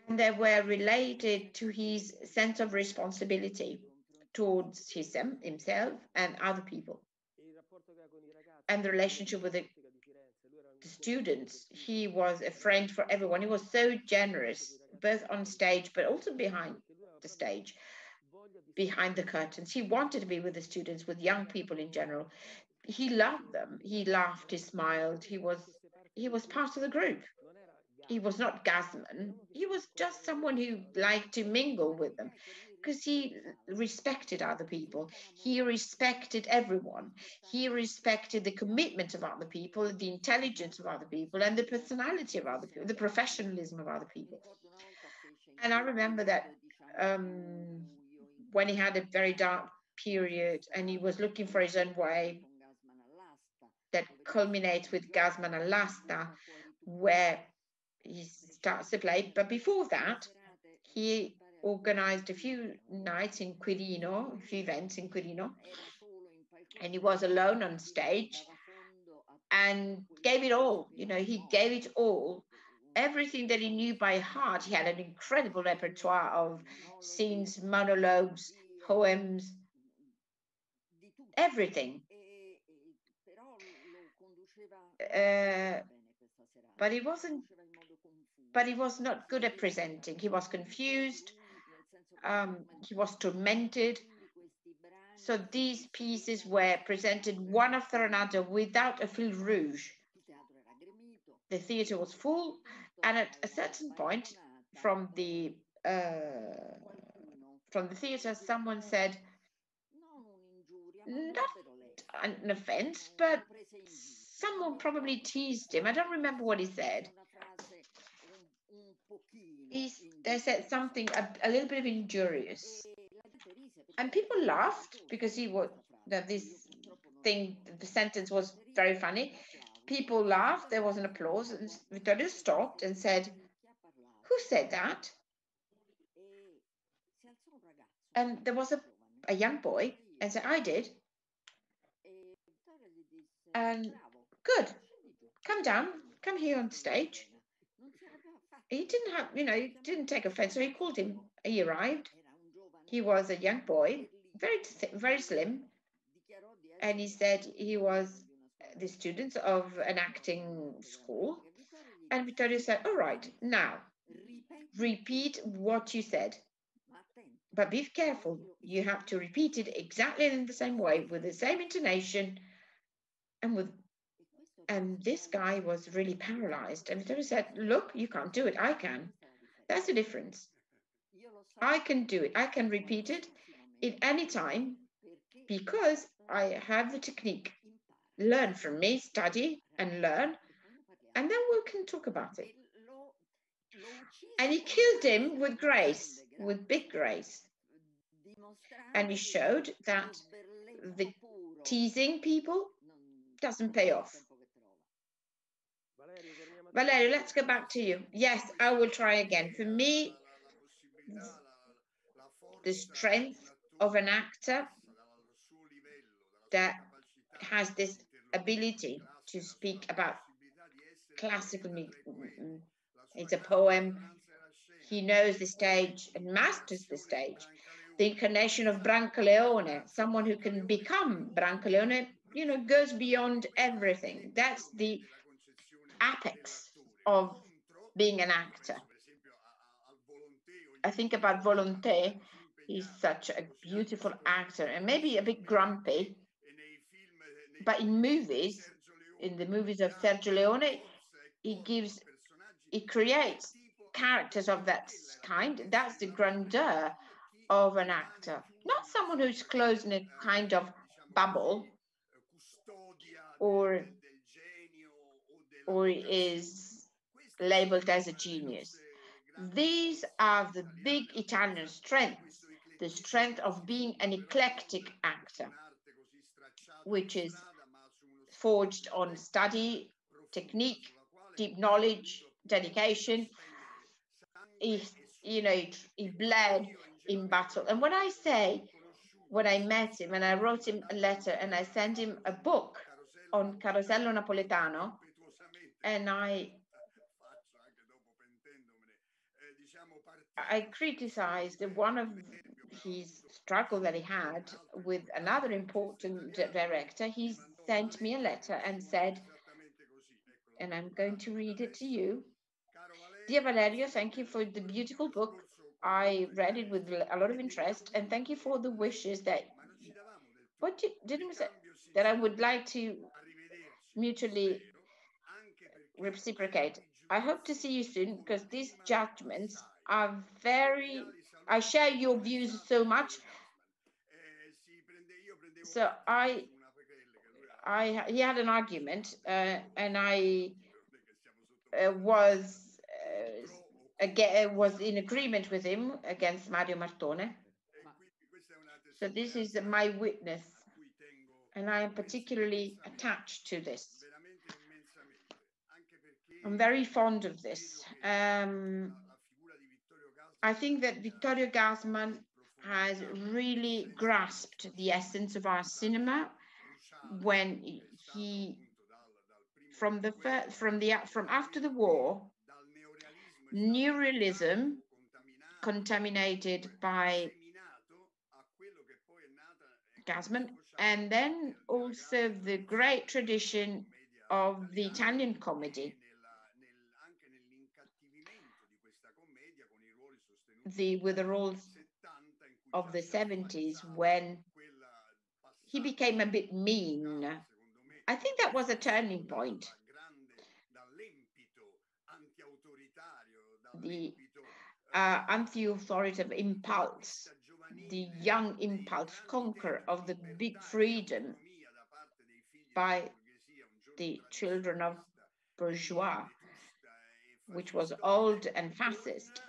And they were related to his sense of responsibility towards his, himself and other people and the relationship with the, the, students. He was a friend for everyone. He was so generous, both on stage but also behind the stage, behind the curtains. He wanted to be with the students, with young people in general. He loved them. He laughed. He smiled. He was he was part of the group. He was not Gassman. He was just someone who liked to mingle with them because he respected other people. He respected everyone. He respected the commitment of other people, the intelligence of other people, and the personality of other people, the professionalism of other people. And I remember that um, when he had a very dark period and he was looking for his own way, that culminates with Gassman all'asta, where he starts to play. But before that, he organized a few nights in Quirino, a few events in Quirino, and he was alone on stage and gave it all. You know, he gave it all. Everything that he knew by heart. He had an incredible repertoire of scenes, monologues, poems, everything. Uh, but he wasn't but he was not good at presenting. He was confused. Um, he was tormented. So these pieces were presented one after another without a fil rouge. The theater was full, and at a certain point, from the uh, from the theatre, someone said, not an offense, but someone probably teased him. I don't remember what he said. He's, they said something a, a little bit of injurious. And people laughed because he was that this thing, the sentence was very funny. People laughed, there was an applause, and Vittorio stopped and said, Who said that? And there was a, a young boy and said, I did. And good, come down, come here on stage. He didn't have, you know, he didn't take offense. So he called him. He arrived. He was a young boy, very, very slim. And he said he was the student of an acting school. And Vittorio said, All right, now repeat what you said. But be careful. You have to repeat it exactly in the same way, with the same intonation, and with and this guy was really paralyzed. And Vittorio said, Look, you can't do it. I can. That's the difference. I can do it. I can repeat it in any time because I have the technique. Learn from me, study and learn, and then we can talk about it. And he killed him with grace, with big grace. And he showed that the teasing people doesn't pay off. Valerio, let's go back to you. Yes, I will try again. For me, the strength of an actor that has this ability to speak about classical music. It's a poem. He knows the stage and masters the stage. The incarnation of Brancaleone, someone who can become Brancaleone, you know, goes beyond everything. That's the apex of being an actor. I think about Volonté. He's such a beautiful actor and maybe a bit grumpy. But in movies, in the movies of Sergio Leone, he gives, he creates characters of that kind. That's the grandeur of an actor, not someone who's closed in a kind of bubble or or is labeled as a genius. These are the big Italian strengths, the strength of being an eclectic actor, which is forged on study, technique, deep knowledge, dedication. He, you know, he, bled in battle. And when I say, when I met him and I wrote him a letter and I sent him a book on Carosello Napoletano, and I I criticized one of his struggle that he had with another important director. He sent me a letter and said, and I'm going to read it to you. Dear Valerio, thank you for the beautiful book. I read it with a lot of interest, and thank you for the wishes that what you didn't say that I would like to mutually reciprocate. I hope to see you soon because these judgments are very. I share your views so much. So I, I he had an argument, uh, and I uh, was uh, again was in agreement with him against Mario Martone. So this is my witness, and I am particularly attached to this. I'm very fond of this. Um, I think that Vittorio Gassman has really grasped the essence of our cinema when he, from the from the from after the war, neorealism contaminated by Gassman, and then also the great tradition of the Italian comedy the with the of the 70s when he became a bit mean. I think that was a turning point. The uh, anti-authoritative impulse, the young impulse conquer of the big freedom by the children of bourgeois, which was old and fascist.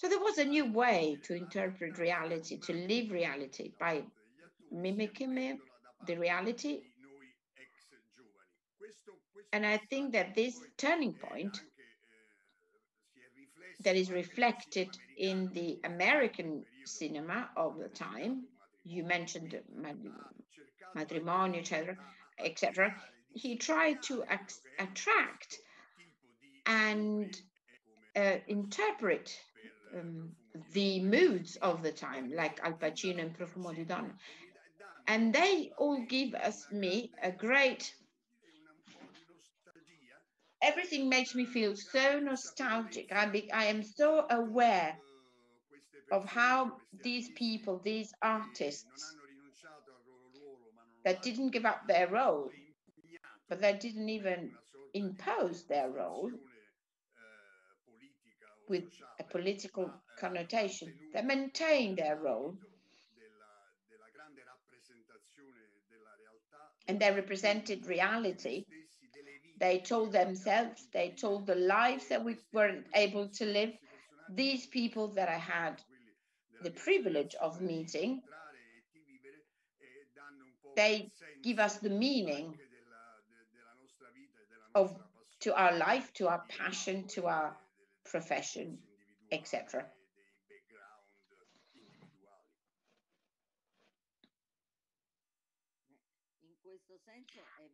So there was a new way to interpret reality, to live reality by mimicking the reality. And I think that this turning point that is reflected in the American cinema of the time, you mentioned matrimonio, etc., etc. He tried to attract and uh, interpret um, the moods of the time, like Al Pacino and Profumo di Donna. And they all give us me a great everything makes me feel so nostalgic. I, be, I am so aware of how these people, these artists, that didn't give up their role, but they didn't even impose their role with a political connotation. They maintained their role and they represented reality. They told themselves, they told the lives that we weren't able to live. These people that I had the privilege of meeting, they give us the meaning of to our life, to our passion, to our profession, etc.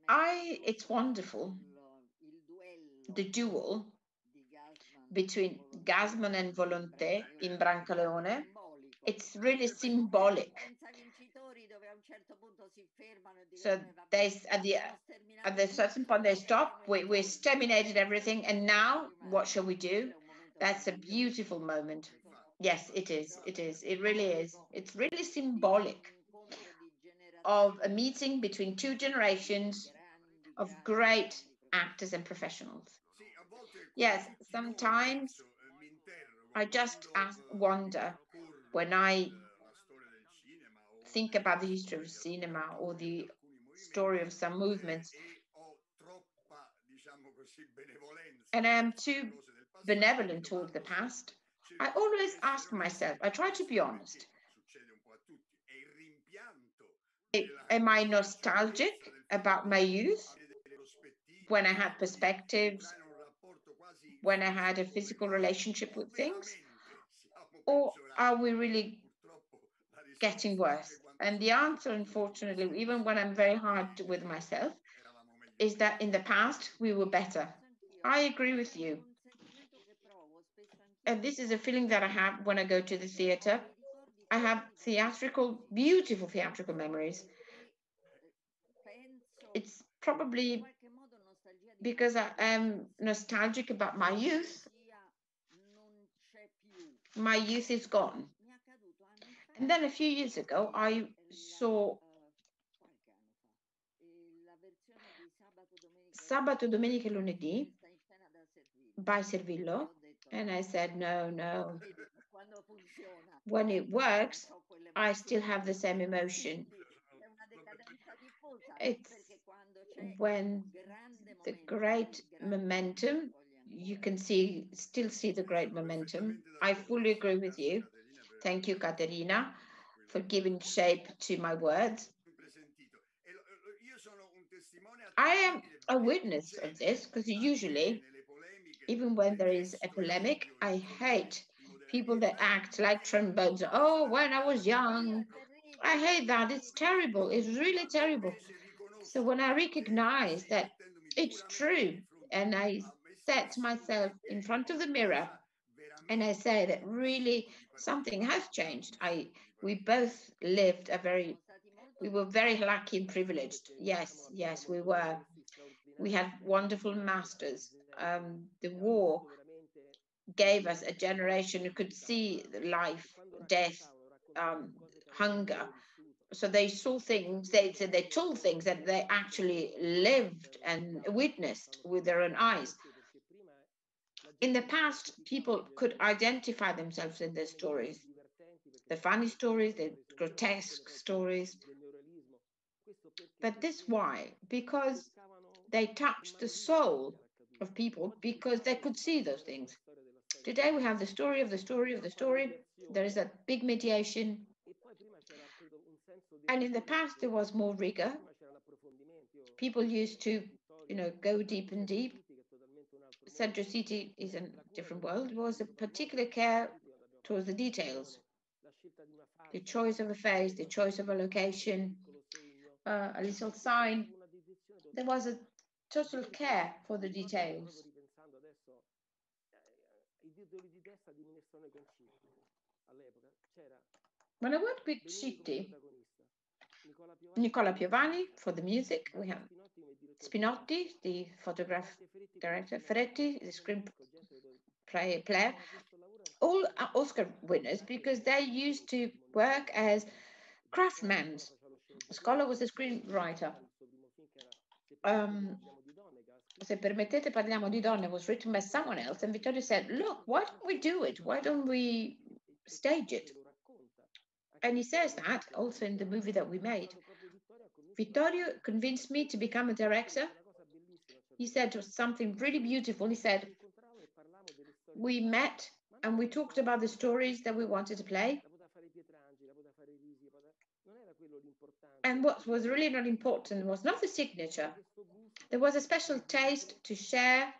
I, it's wonderful, the duel between Gassman and Volonté in Brancaleone. It's really symbolic. So they at the at the certain point they stop. We we exterminated everything, and now what shall we do? That's a beautiful moment. Yes, it is. It is. It really is. It's really symbolic of a meeting between two generations of great actors and professionals. Yes, sometimes I just ask, wonder when I think about the history of cinema or the story of some movements, and I am too benevolent toward the past, I always ask myself, I try to be honest. Am I nostalgic about my youth when I had perspectives, when I had a physical relationship with things? Or are we really getting worse? And the answer, unfortunately, even when I'm very hard with myself, is that in the past we were better. I agree with you. And this is a feeling that I have when I go to the theater. I have theatrical, beautiful theatrical memories. It's probably because I am nostalgic about my youth. My youth is gone. And then a few years ago, I saw Sabato, Domenica Lunedì by Servillo. And I said, no, no. When it works, I still have the same emotion. It's when the great momentum, you can see, still see the great momentum. I fully agree with you. Thank you, Caterina, for giving shape to my words. I am a witness of this because usually, even when there is a polemic, I hate people that act like trombones. Oh, when I was young, I hate that. It's terrible. It's really terrible. So when I recognize that it's true, and I set myself in front of the mirror, and I say that really something has changed. I we both lived a very we were very lucky and privileged. Yes, yes, we were. We had wonderful masters. Um, the war gave us a generation who could see life, death, um, hunger. So they saw things, they, they told things that they actually lived and witnessed with their own eyes. In the past, people could identify themselves in their stories, the funny stories, the grotesque stories. But this why? Because they touched the soul of people because they could see those things. Today we have the story of the story of the story. There is a big mediation. And in the past there was more rigor. People used to, you know, go deep and deep. Central City is a different world. It was a particular care towards the details. The choice of a face, the choice of a location, uh, a little sign. There was a total care for the details. When I worked with Citti, Nicola Piovani for the music, we have Spinotti, the photograph director, Ferretti, the screenplay player, all are Oscar winners because they used to work as craftsmen. Scola was a screenwriter. Um, se permettete parliamo di donne was written by someone else and Vittorio said look why don't we do it? Why don't we stage it? And he says that also in the movie that we made. Vittorio convinced me to become a director. He said something really beautiful. He said we met and we talked about the stories that we wanted to play. And what was really not important was not the signature there was a special taste to share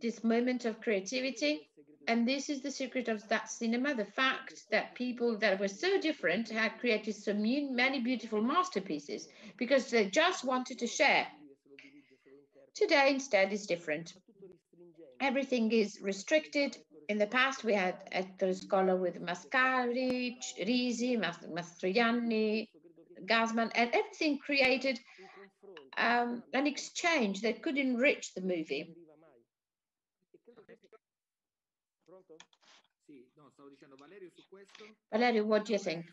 this moment of creativity. And this is the secret of that cinema, the fact that people that were so different had created so many beautiful masterpieces because they just wanted to share. Today, instead, is different. Everything is restricted. In the past, we had Ettore Scola with Maccari, Risi, Mastroianni, Gassman, and everything created um, an exchange that could enrich the movie. Valerio, what do you think?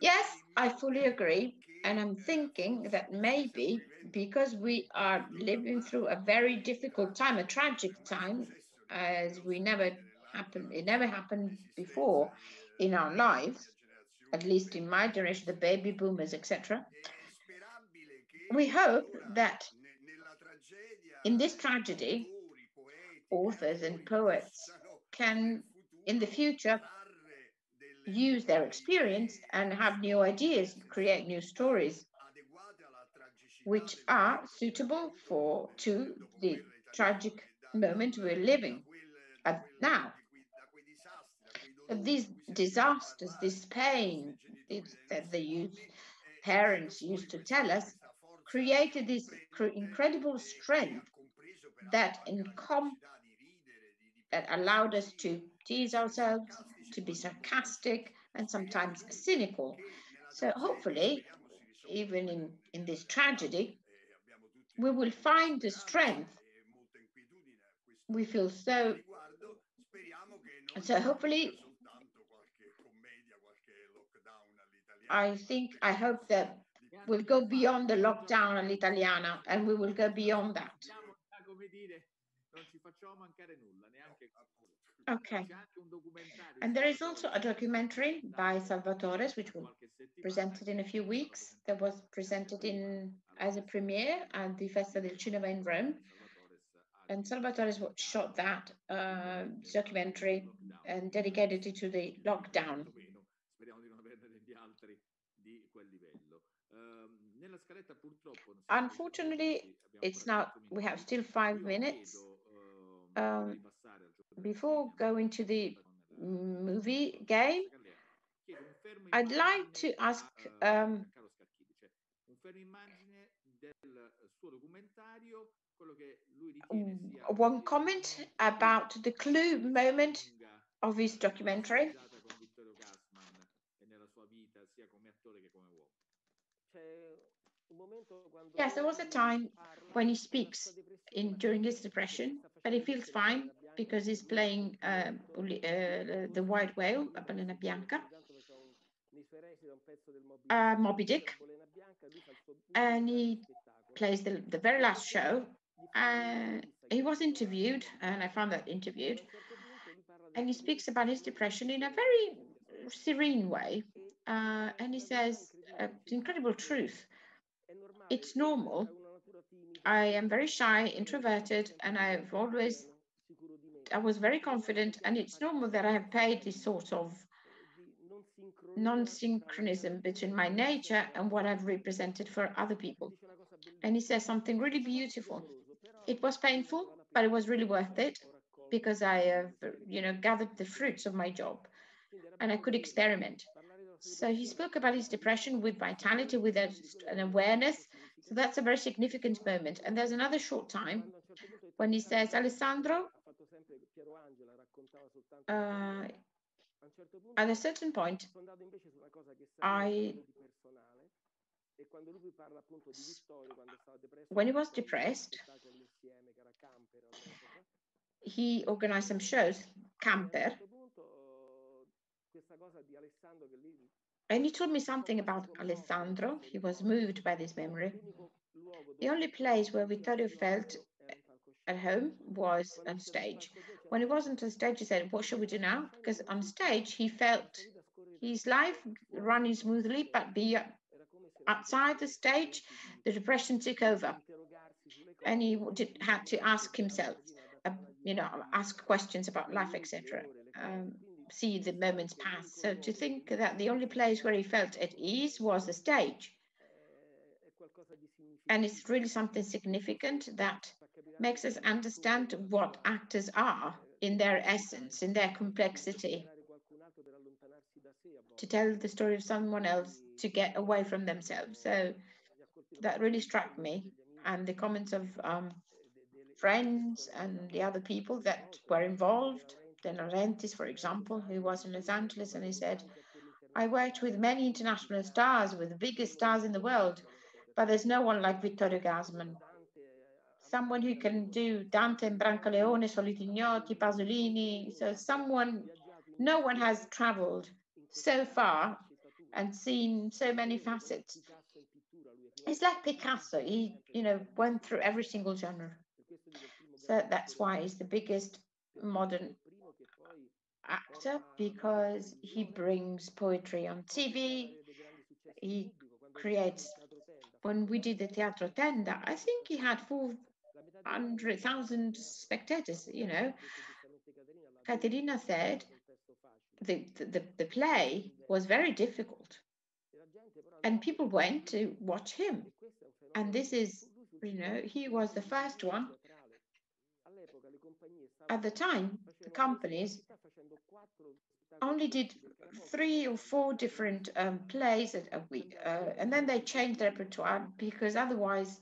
Yes, I fully agree. And I'm thinking that maybe because we are living through a very difficult time, a tragic time, as we never happened, it never happened before in our lives, at least in my generation, the baby boomers, etc we hope that in this tragedy, authors and poets can, in the future, use their experience and have new ideas, create new stories, which are suitable for to the tragic moment we're living at now. These disasters, this pain that the youth parents used to tell us created this incredible strength that com- that allowed us to tease ourselves, to be sarcastic and sometimes cynical. So hopefully, even in, in this tragedy, we will find the strength. We feel so. So hopefully, I think I hope that will go beyond the lockdown all'italiana and we will go beyond that. Okay. And there is also a documentary by Salvatore, which will be presented in a few weeks. That was presented in as a premiere at the Festa del Cinema in Rome. And Salvatore shot that uh, documentary and dedicated it to the lockdown. Unfortunately, it's now, we have still five minutes. Um, before going to the movie game, I'd like to ask um, one comment about the clue moment of his documentary. Yes, there was a time when he speaks in during his depression, but he feels fine because he's playing uh, uh, the White Whale, Balena Bianca, uh, Moby Dick, and he plays the, the very last show. Uh, he was interviewed, and I found that interviewed, and he speaks about his depression in a very serene way. Uh, and he says, uh, incredible truth. It's normal. I am very shy, introverted, and I've always, I was very confident, and it's normal that I have paid this sort of non-synchronism between my nature and what I've represented for other people. And he says something really beautiful. It was painful, but it was really worth it because I have, you know, gathered the fruits of my job and I could experiment. So he spoke about his depression with vitality, with an awareness. So that's a very significant moment. And there's another short time when he says, Alessandro, uh, at a certain point, I when he was depressed, he organized some shows, Camper, and he told me something about Alessandro. He was moved by this memory. The only place where Vittorio felt at home was on stage. When he wasn't on stage, he said, What shall we do now? Because on stage, he felt his life running smoothly, but be outside the stage, the depression took over. And he did, had to ask himself, uh, you know, ask questions about life, etc. Um, see the moments pass. So to think that the only place where he felt at ease was the stage. And it's really something significant that makes us understand what actors are in their essence, in their complexity. To tell the story of someone else, to get away from themselves. So that really struck me. And the comments of um, friends and the other people that were involved De Laurentiis, for example, who was in Los Angeles, and he said, I worked with many international stars, with the biggest stars in the world, but there's no one like Vittorio Gassman. Someone who can do Dante and Brancaleone, Soliti Pasolini. So someone, no one has traveled so far and seen so many facets. It's like Picasso. He, you know, went through every single genre. So that's why he's the biggest modern actor because he brings poetry on TV. He creates. When we did the Teatro Tenda, I think he had 400,000 spectators, you know. Caterina said the, the, the play was very difficult. And people went to watch him. And this is, you know, he was the first one. At the time, the companies only did three or four different um, plays a week, uh, and then they changed the repertoire because otherwise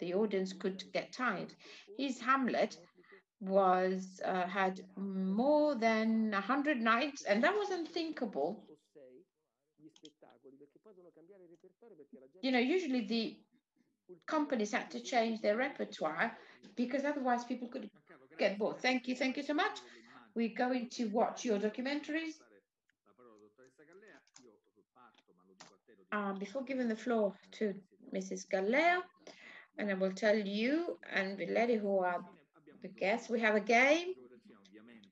the audience could get tired. His Hamlet was uh, had more than a hundred nights, and that was unthinkable. You know, usually the companies had to change their repertoire because otherwise people could get bored. Thank you, thank you so much. We're going to watch your documentaries. Um, before giving the floor to Mrs. Gallea, and I will tell you and the lady who are the guests, we have a game,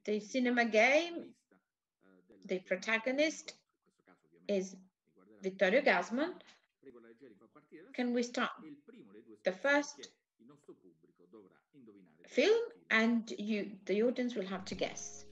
the cinema game. The protagonist is Vittorio Gassman. Can we start? The first film and you the audience will have to guess.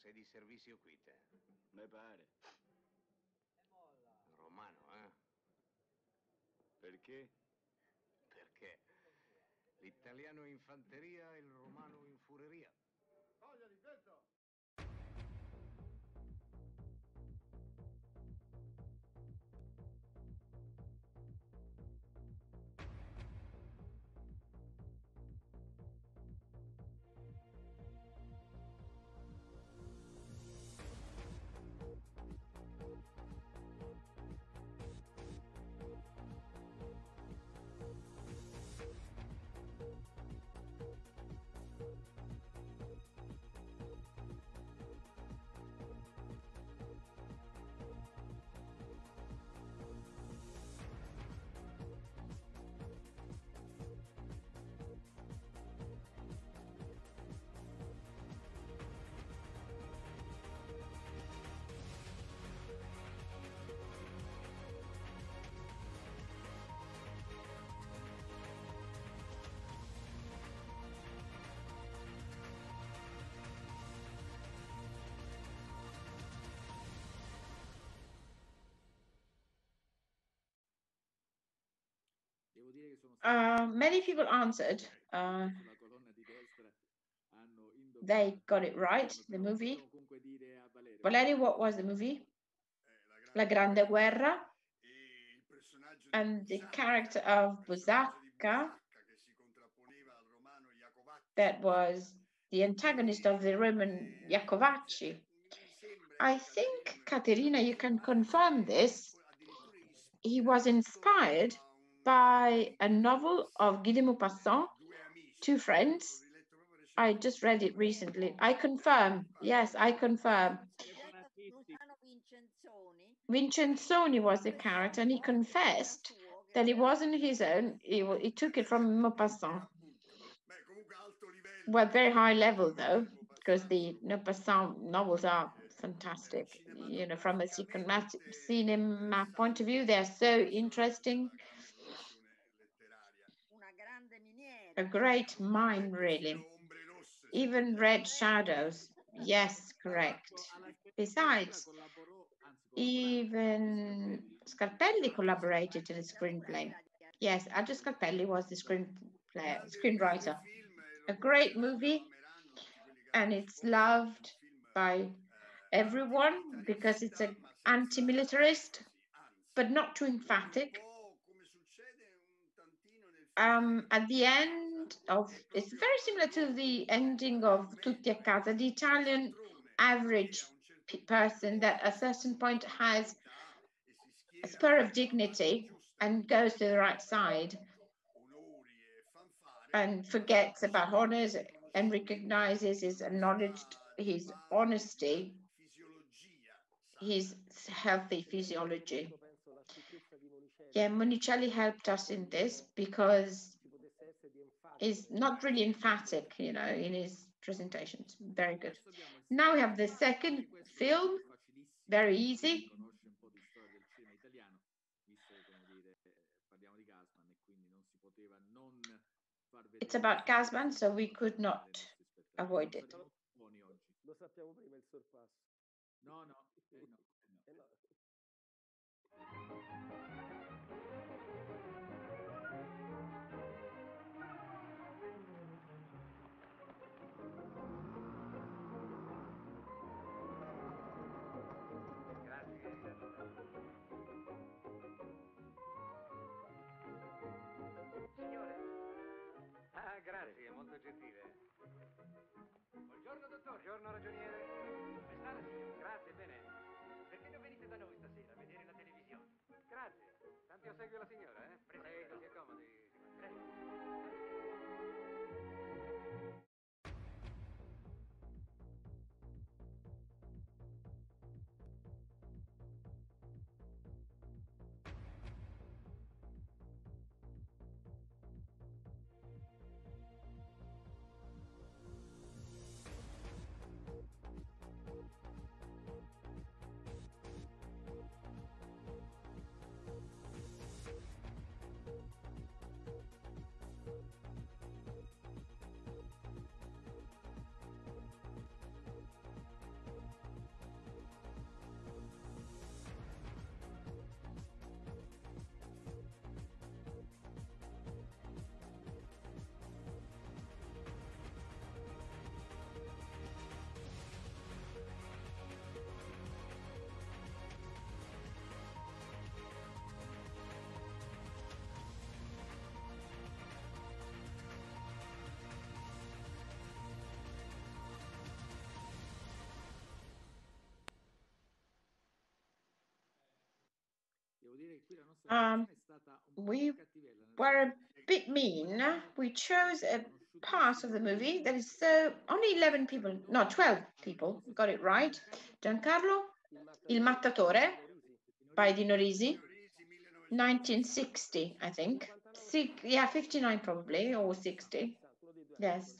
Sei di servizio qui te? Me pare. Romano, eh? Perché? Perché perché. L'italiano in fanteria e il romano in fureria. Uh, many people answered. Uh, sulla colonna di destra hanno indovinato. they got it right, the movie. Possiamo comunque dire a Valerio. Valerio, what was the movie? La Grande Guerra. And the character of Busacca, that was the antagonist of the Roman Iacovacci. I think, Caterina, you can confirm this. He was inspired by a novel of Guy de Maupassant, Two Friends. I just read it recently. I confirm. Yes, I confirm. Vincenzoni was the character, and he confessed that it wasn't his own. He, he took it from Maupassant. Well, very high level though, because the Maupassant novels are fantastic. You know, from a cinematic cinema point of view, they're so interesting. A great mind, really. Even Red Shadows. Yes, correct. Besides, even Scarpelli collaborated in the screenplay. Yes, Aldo Scarpelli was the screenplay screenwriter. A great movie, and it's loved by everyone because it's an anti-militarist, but not too emphatic. Um, at the end of, it's very similar to the ending of Tutti a Casa. The Italian average person that at a certain point has a spur of dignity and goes to the right side and forgets about honors and recognizes his acknowledged his honesty, his healthy physiology. Yeah, Monicelli helped us in this because he's not really emphatic, you know, in his presentations. Very good. Now we have the second film, very easy. Conosce un po' di storia del cinema italiano, visto che come dire, parliamo di Gassman quindi non si poteva non far vedere It's about Gassman, so we could not avoid it. Gentile. Buongiorno, dottor. Buongiorno, ragioniere. Come sta la signora? Grazie, bene. Perché non venite da noi stasera a vedere la televisione? Grazie. Tanto io seguo la signora, eh? Um, we were a bit mean. We chose a part of the movie that is so only 11 people, no, 12 people got it right. Giancarlo, Il Mattatore by Dino Risi, 1960, I think. Six, yeah, 59 probably, or 60. Yes.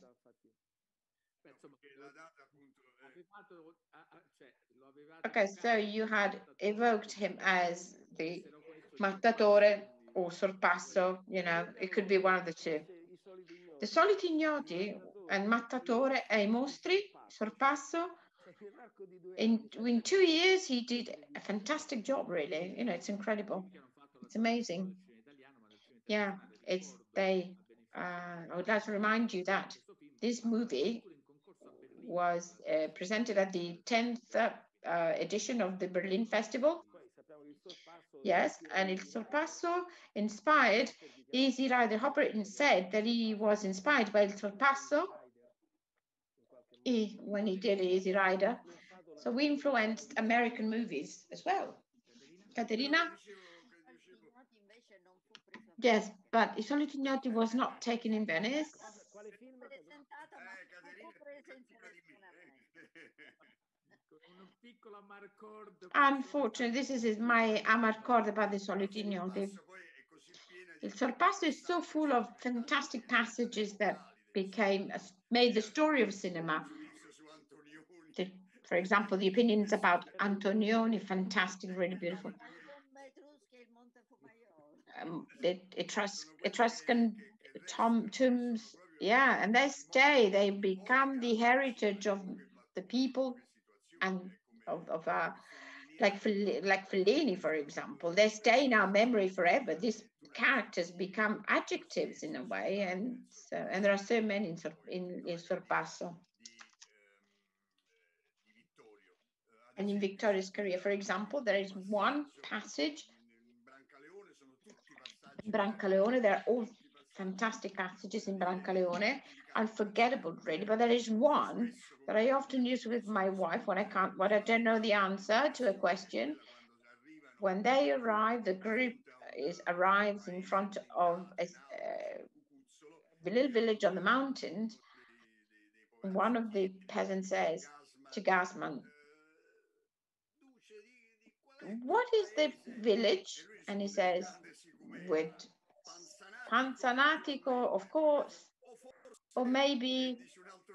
Okay, so you had evoked him as the Mattatore or Sorpasso, you know, it could be one of the two. The Soliti Ignoti and Mattatore e i Mostri, Sorpasso, in, in two years he did a fantastic job, really. You know, it's incredible. It's amazing. Yeah, it's they. Uh, I would like to remind you that this movie was uh, presented at the 10th uh, edition of the Berlin Festival. Yes, and Il Sorpasso inspired Easy Rider. Hopper said that he was inspired by Il Sorpasso he, when he did Easy Rider. So we influenced American movies as well. Caterina? Yes, but I Soliti Ignoti was not taken in Venice. Unfortunately, this is my amarcord about the Soliti Ignoti. Il Sorpasso is so full of fantastic passages that became made the story of cinema. The, for example, the opinions about Antonioni, fantastic, really beautiful. Um, the Etrus Etruscan tom tombs, yeah, and they stay. They become the heritage of the people and of, of like like Fellini, for example. They stay in our memory forever. These characters become adjectives in a way, and so, and there are so many in, in, in Sorpasso. And in Vittorio's career, for example, there is one passage in Brancaleone, there are all fantastic passages in Brancaleone, unforgettable really, but there is one that I often use with my wife when I can't, when I don't know the answer to a question. When they arrive, the group is arrives in front of a, a little village on the mountains. One of the peasants says to Gassman, what is the village? And he says, with Panzanatico, of course, or maybe,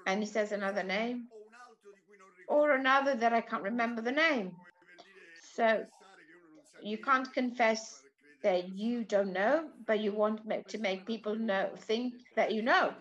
and he says another name, or another that I can't remember the name. So you can't confess that you don't know, but you want to make people know, think that you know.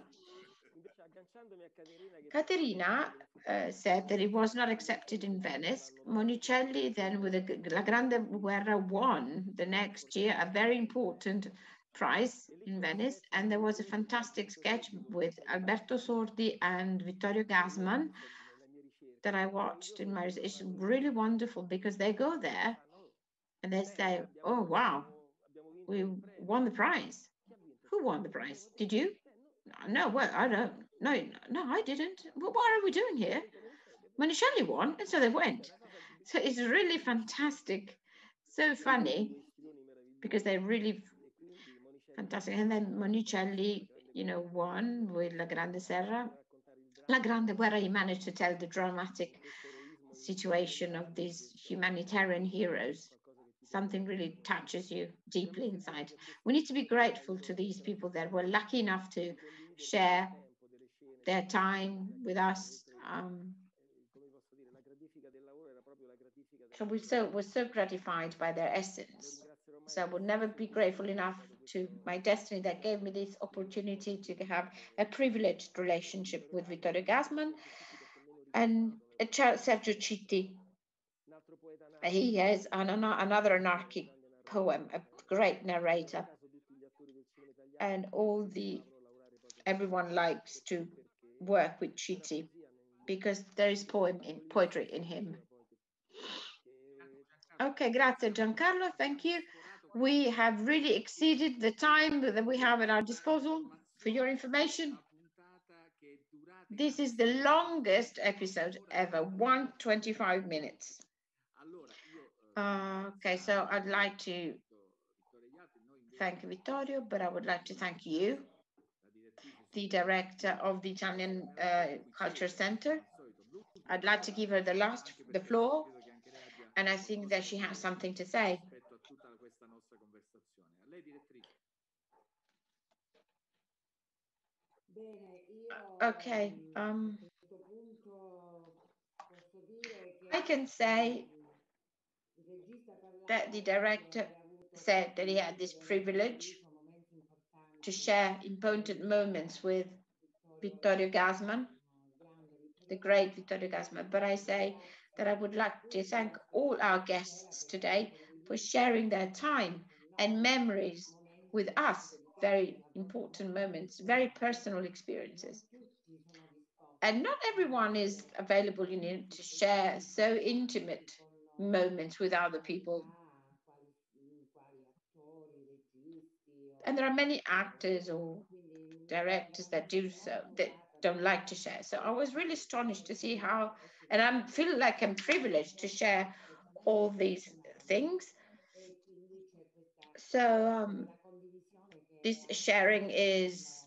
Caterina uh, said that it was not accepted in Venice. Monicelli then, with the La Grande Guerra, won the next year a very important prize in Venice, and there was a fantastic sketch with Alberto Sordi and Vittorio Gassman that I watched in my. It's really wonderful because they go there and they say, "Oh wow, we won the prize." Who won the prize? Did you? No, well, I don't. No, no, I didn't. Well, what are we doing here? Monicelli won, and so they went. So it's really fantastic, so funny, because they're really fantastic. And then Monicelli, you know, won with La Grande Serra. La Grande Guerra, he managed to tell the dramatic situation of these humanitarian heroes. Something really touches you deeply inside. We need to be grateful to these people that were lucky enough to share their time with us. Um, so we so we're so gratified by their essence. So would never be grateful enough to my destiny that gave me this opportunity to have a privileged relationship with Vittorio Gassman and Sergio Citti. He has an, another anarchic poem, a great narrator, and all the everyone likes to work with Citti because there is poem in poetry in him. Okay, grazie Giancarlo, thank you. We have really exceeded the time that we have at our disposal for your information. This is the longest episode ever, 125 minutes. Uh, okay, so I'd like to thank Vittorio, but I would like to thank you, the director of the Italian uh, Culture Center. I'd like to give her the last the floor, and I think that she has something to say. Okay, um, I can say that the director said that he had this privilege to share important moments with Vittorio Gassman, the great Vittorio Gassman. But I say that I would like to thank all our guests today for sharing their time and memories with us, very important moments, very personal experiences. And not everyone is available, you know, to share so intimate moments with other people. And there are many actors or directors that do so, that don't like to share. So I was really astonished to see how, and I feel like I'm privileged to share all these things. So um, this sharing is,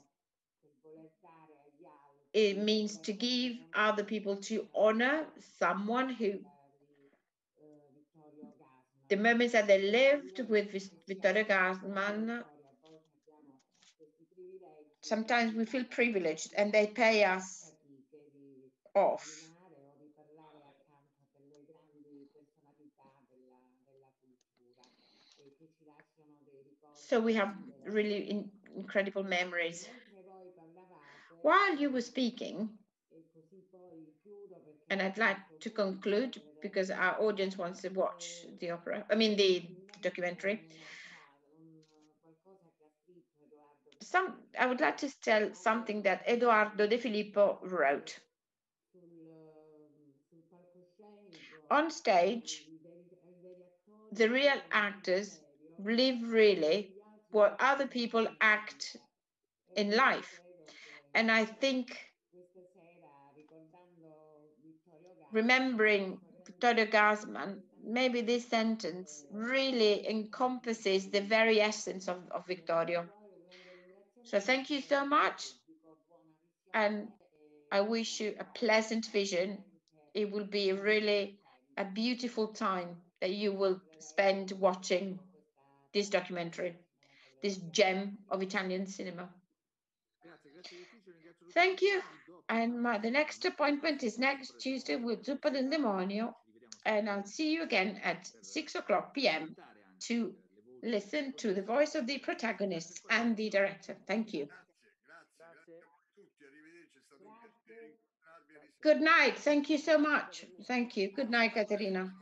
it means to give other people to honor someone who, the moments that they lived with Vittorio Gassman, sometimes we feel privileged and they pay us off. So we have really in, incredible memories. While you were speaking, and I'd like to conclude because our audience wants to watch the opera, I mean the documentary. Some, I would like to tell something that Eduardo De Filippo wrote. On stage, the real actors live really what other people act in life. And I think remembering Vittorio Gassman, maybe this sentence really encompasses the very essence of, of Vittorio. So thank you so much. And I wish you a pleasant vision. It will be really a beautiful time that you will spend watching this documentary, this gem of Italian cinema. Thank you. And my, the next appointment is next Tuesday with Zuppa del Demonio. And I'll see you again at 6 o'clock p.m. to listen to the voice of the protagonist and the director. Thank you. Good night. Thank you so much. Thank you. Good night, Caterina.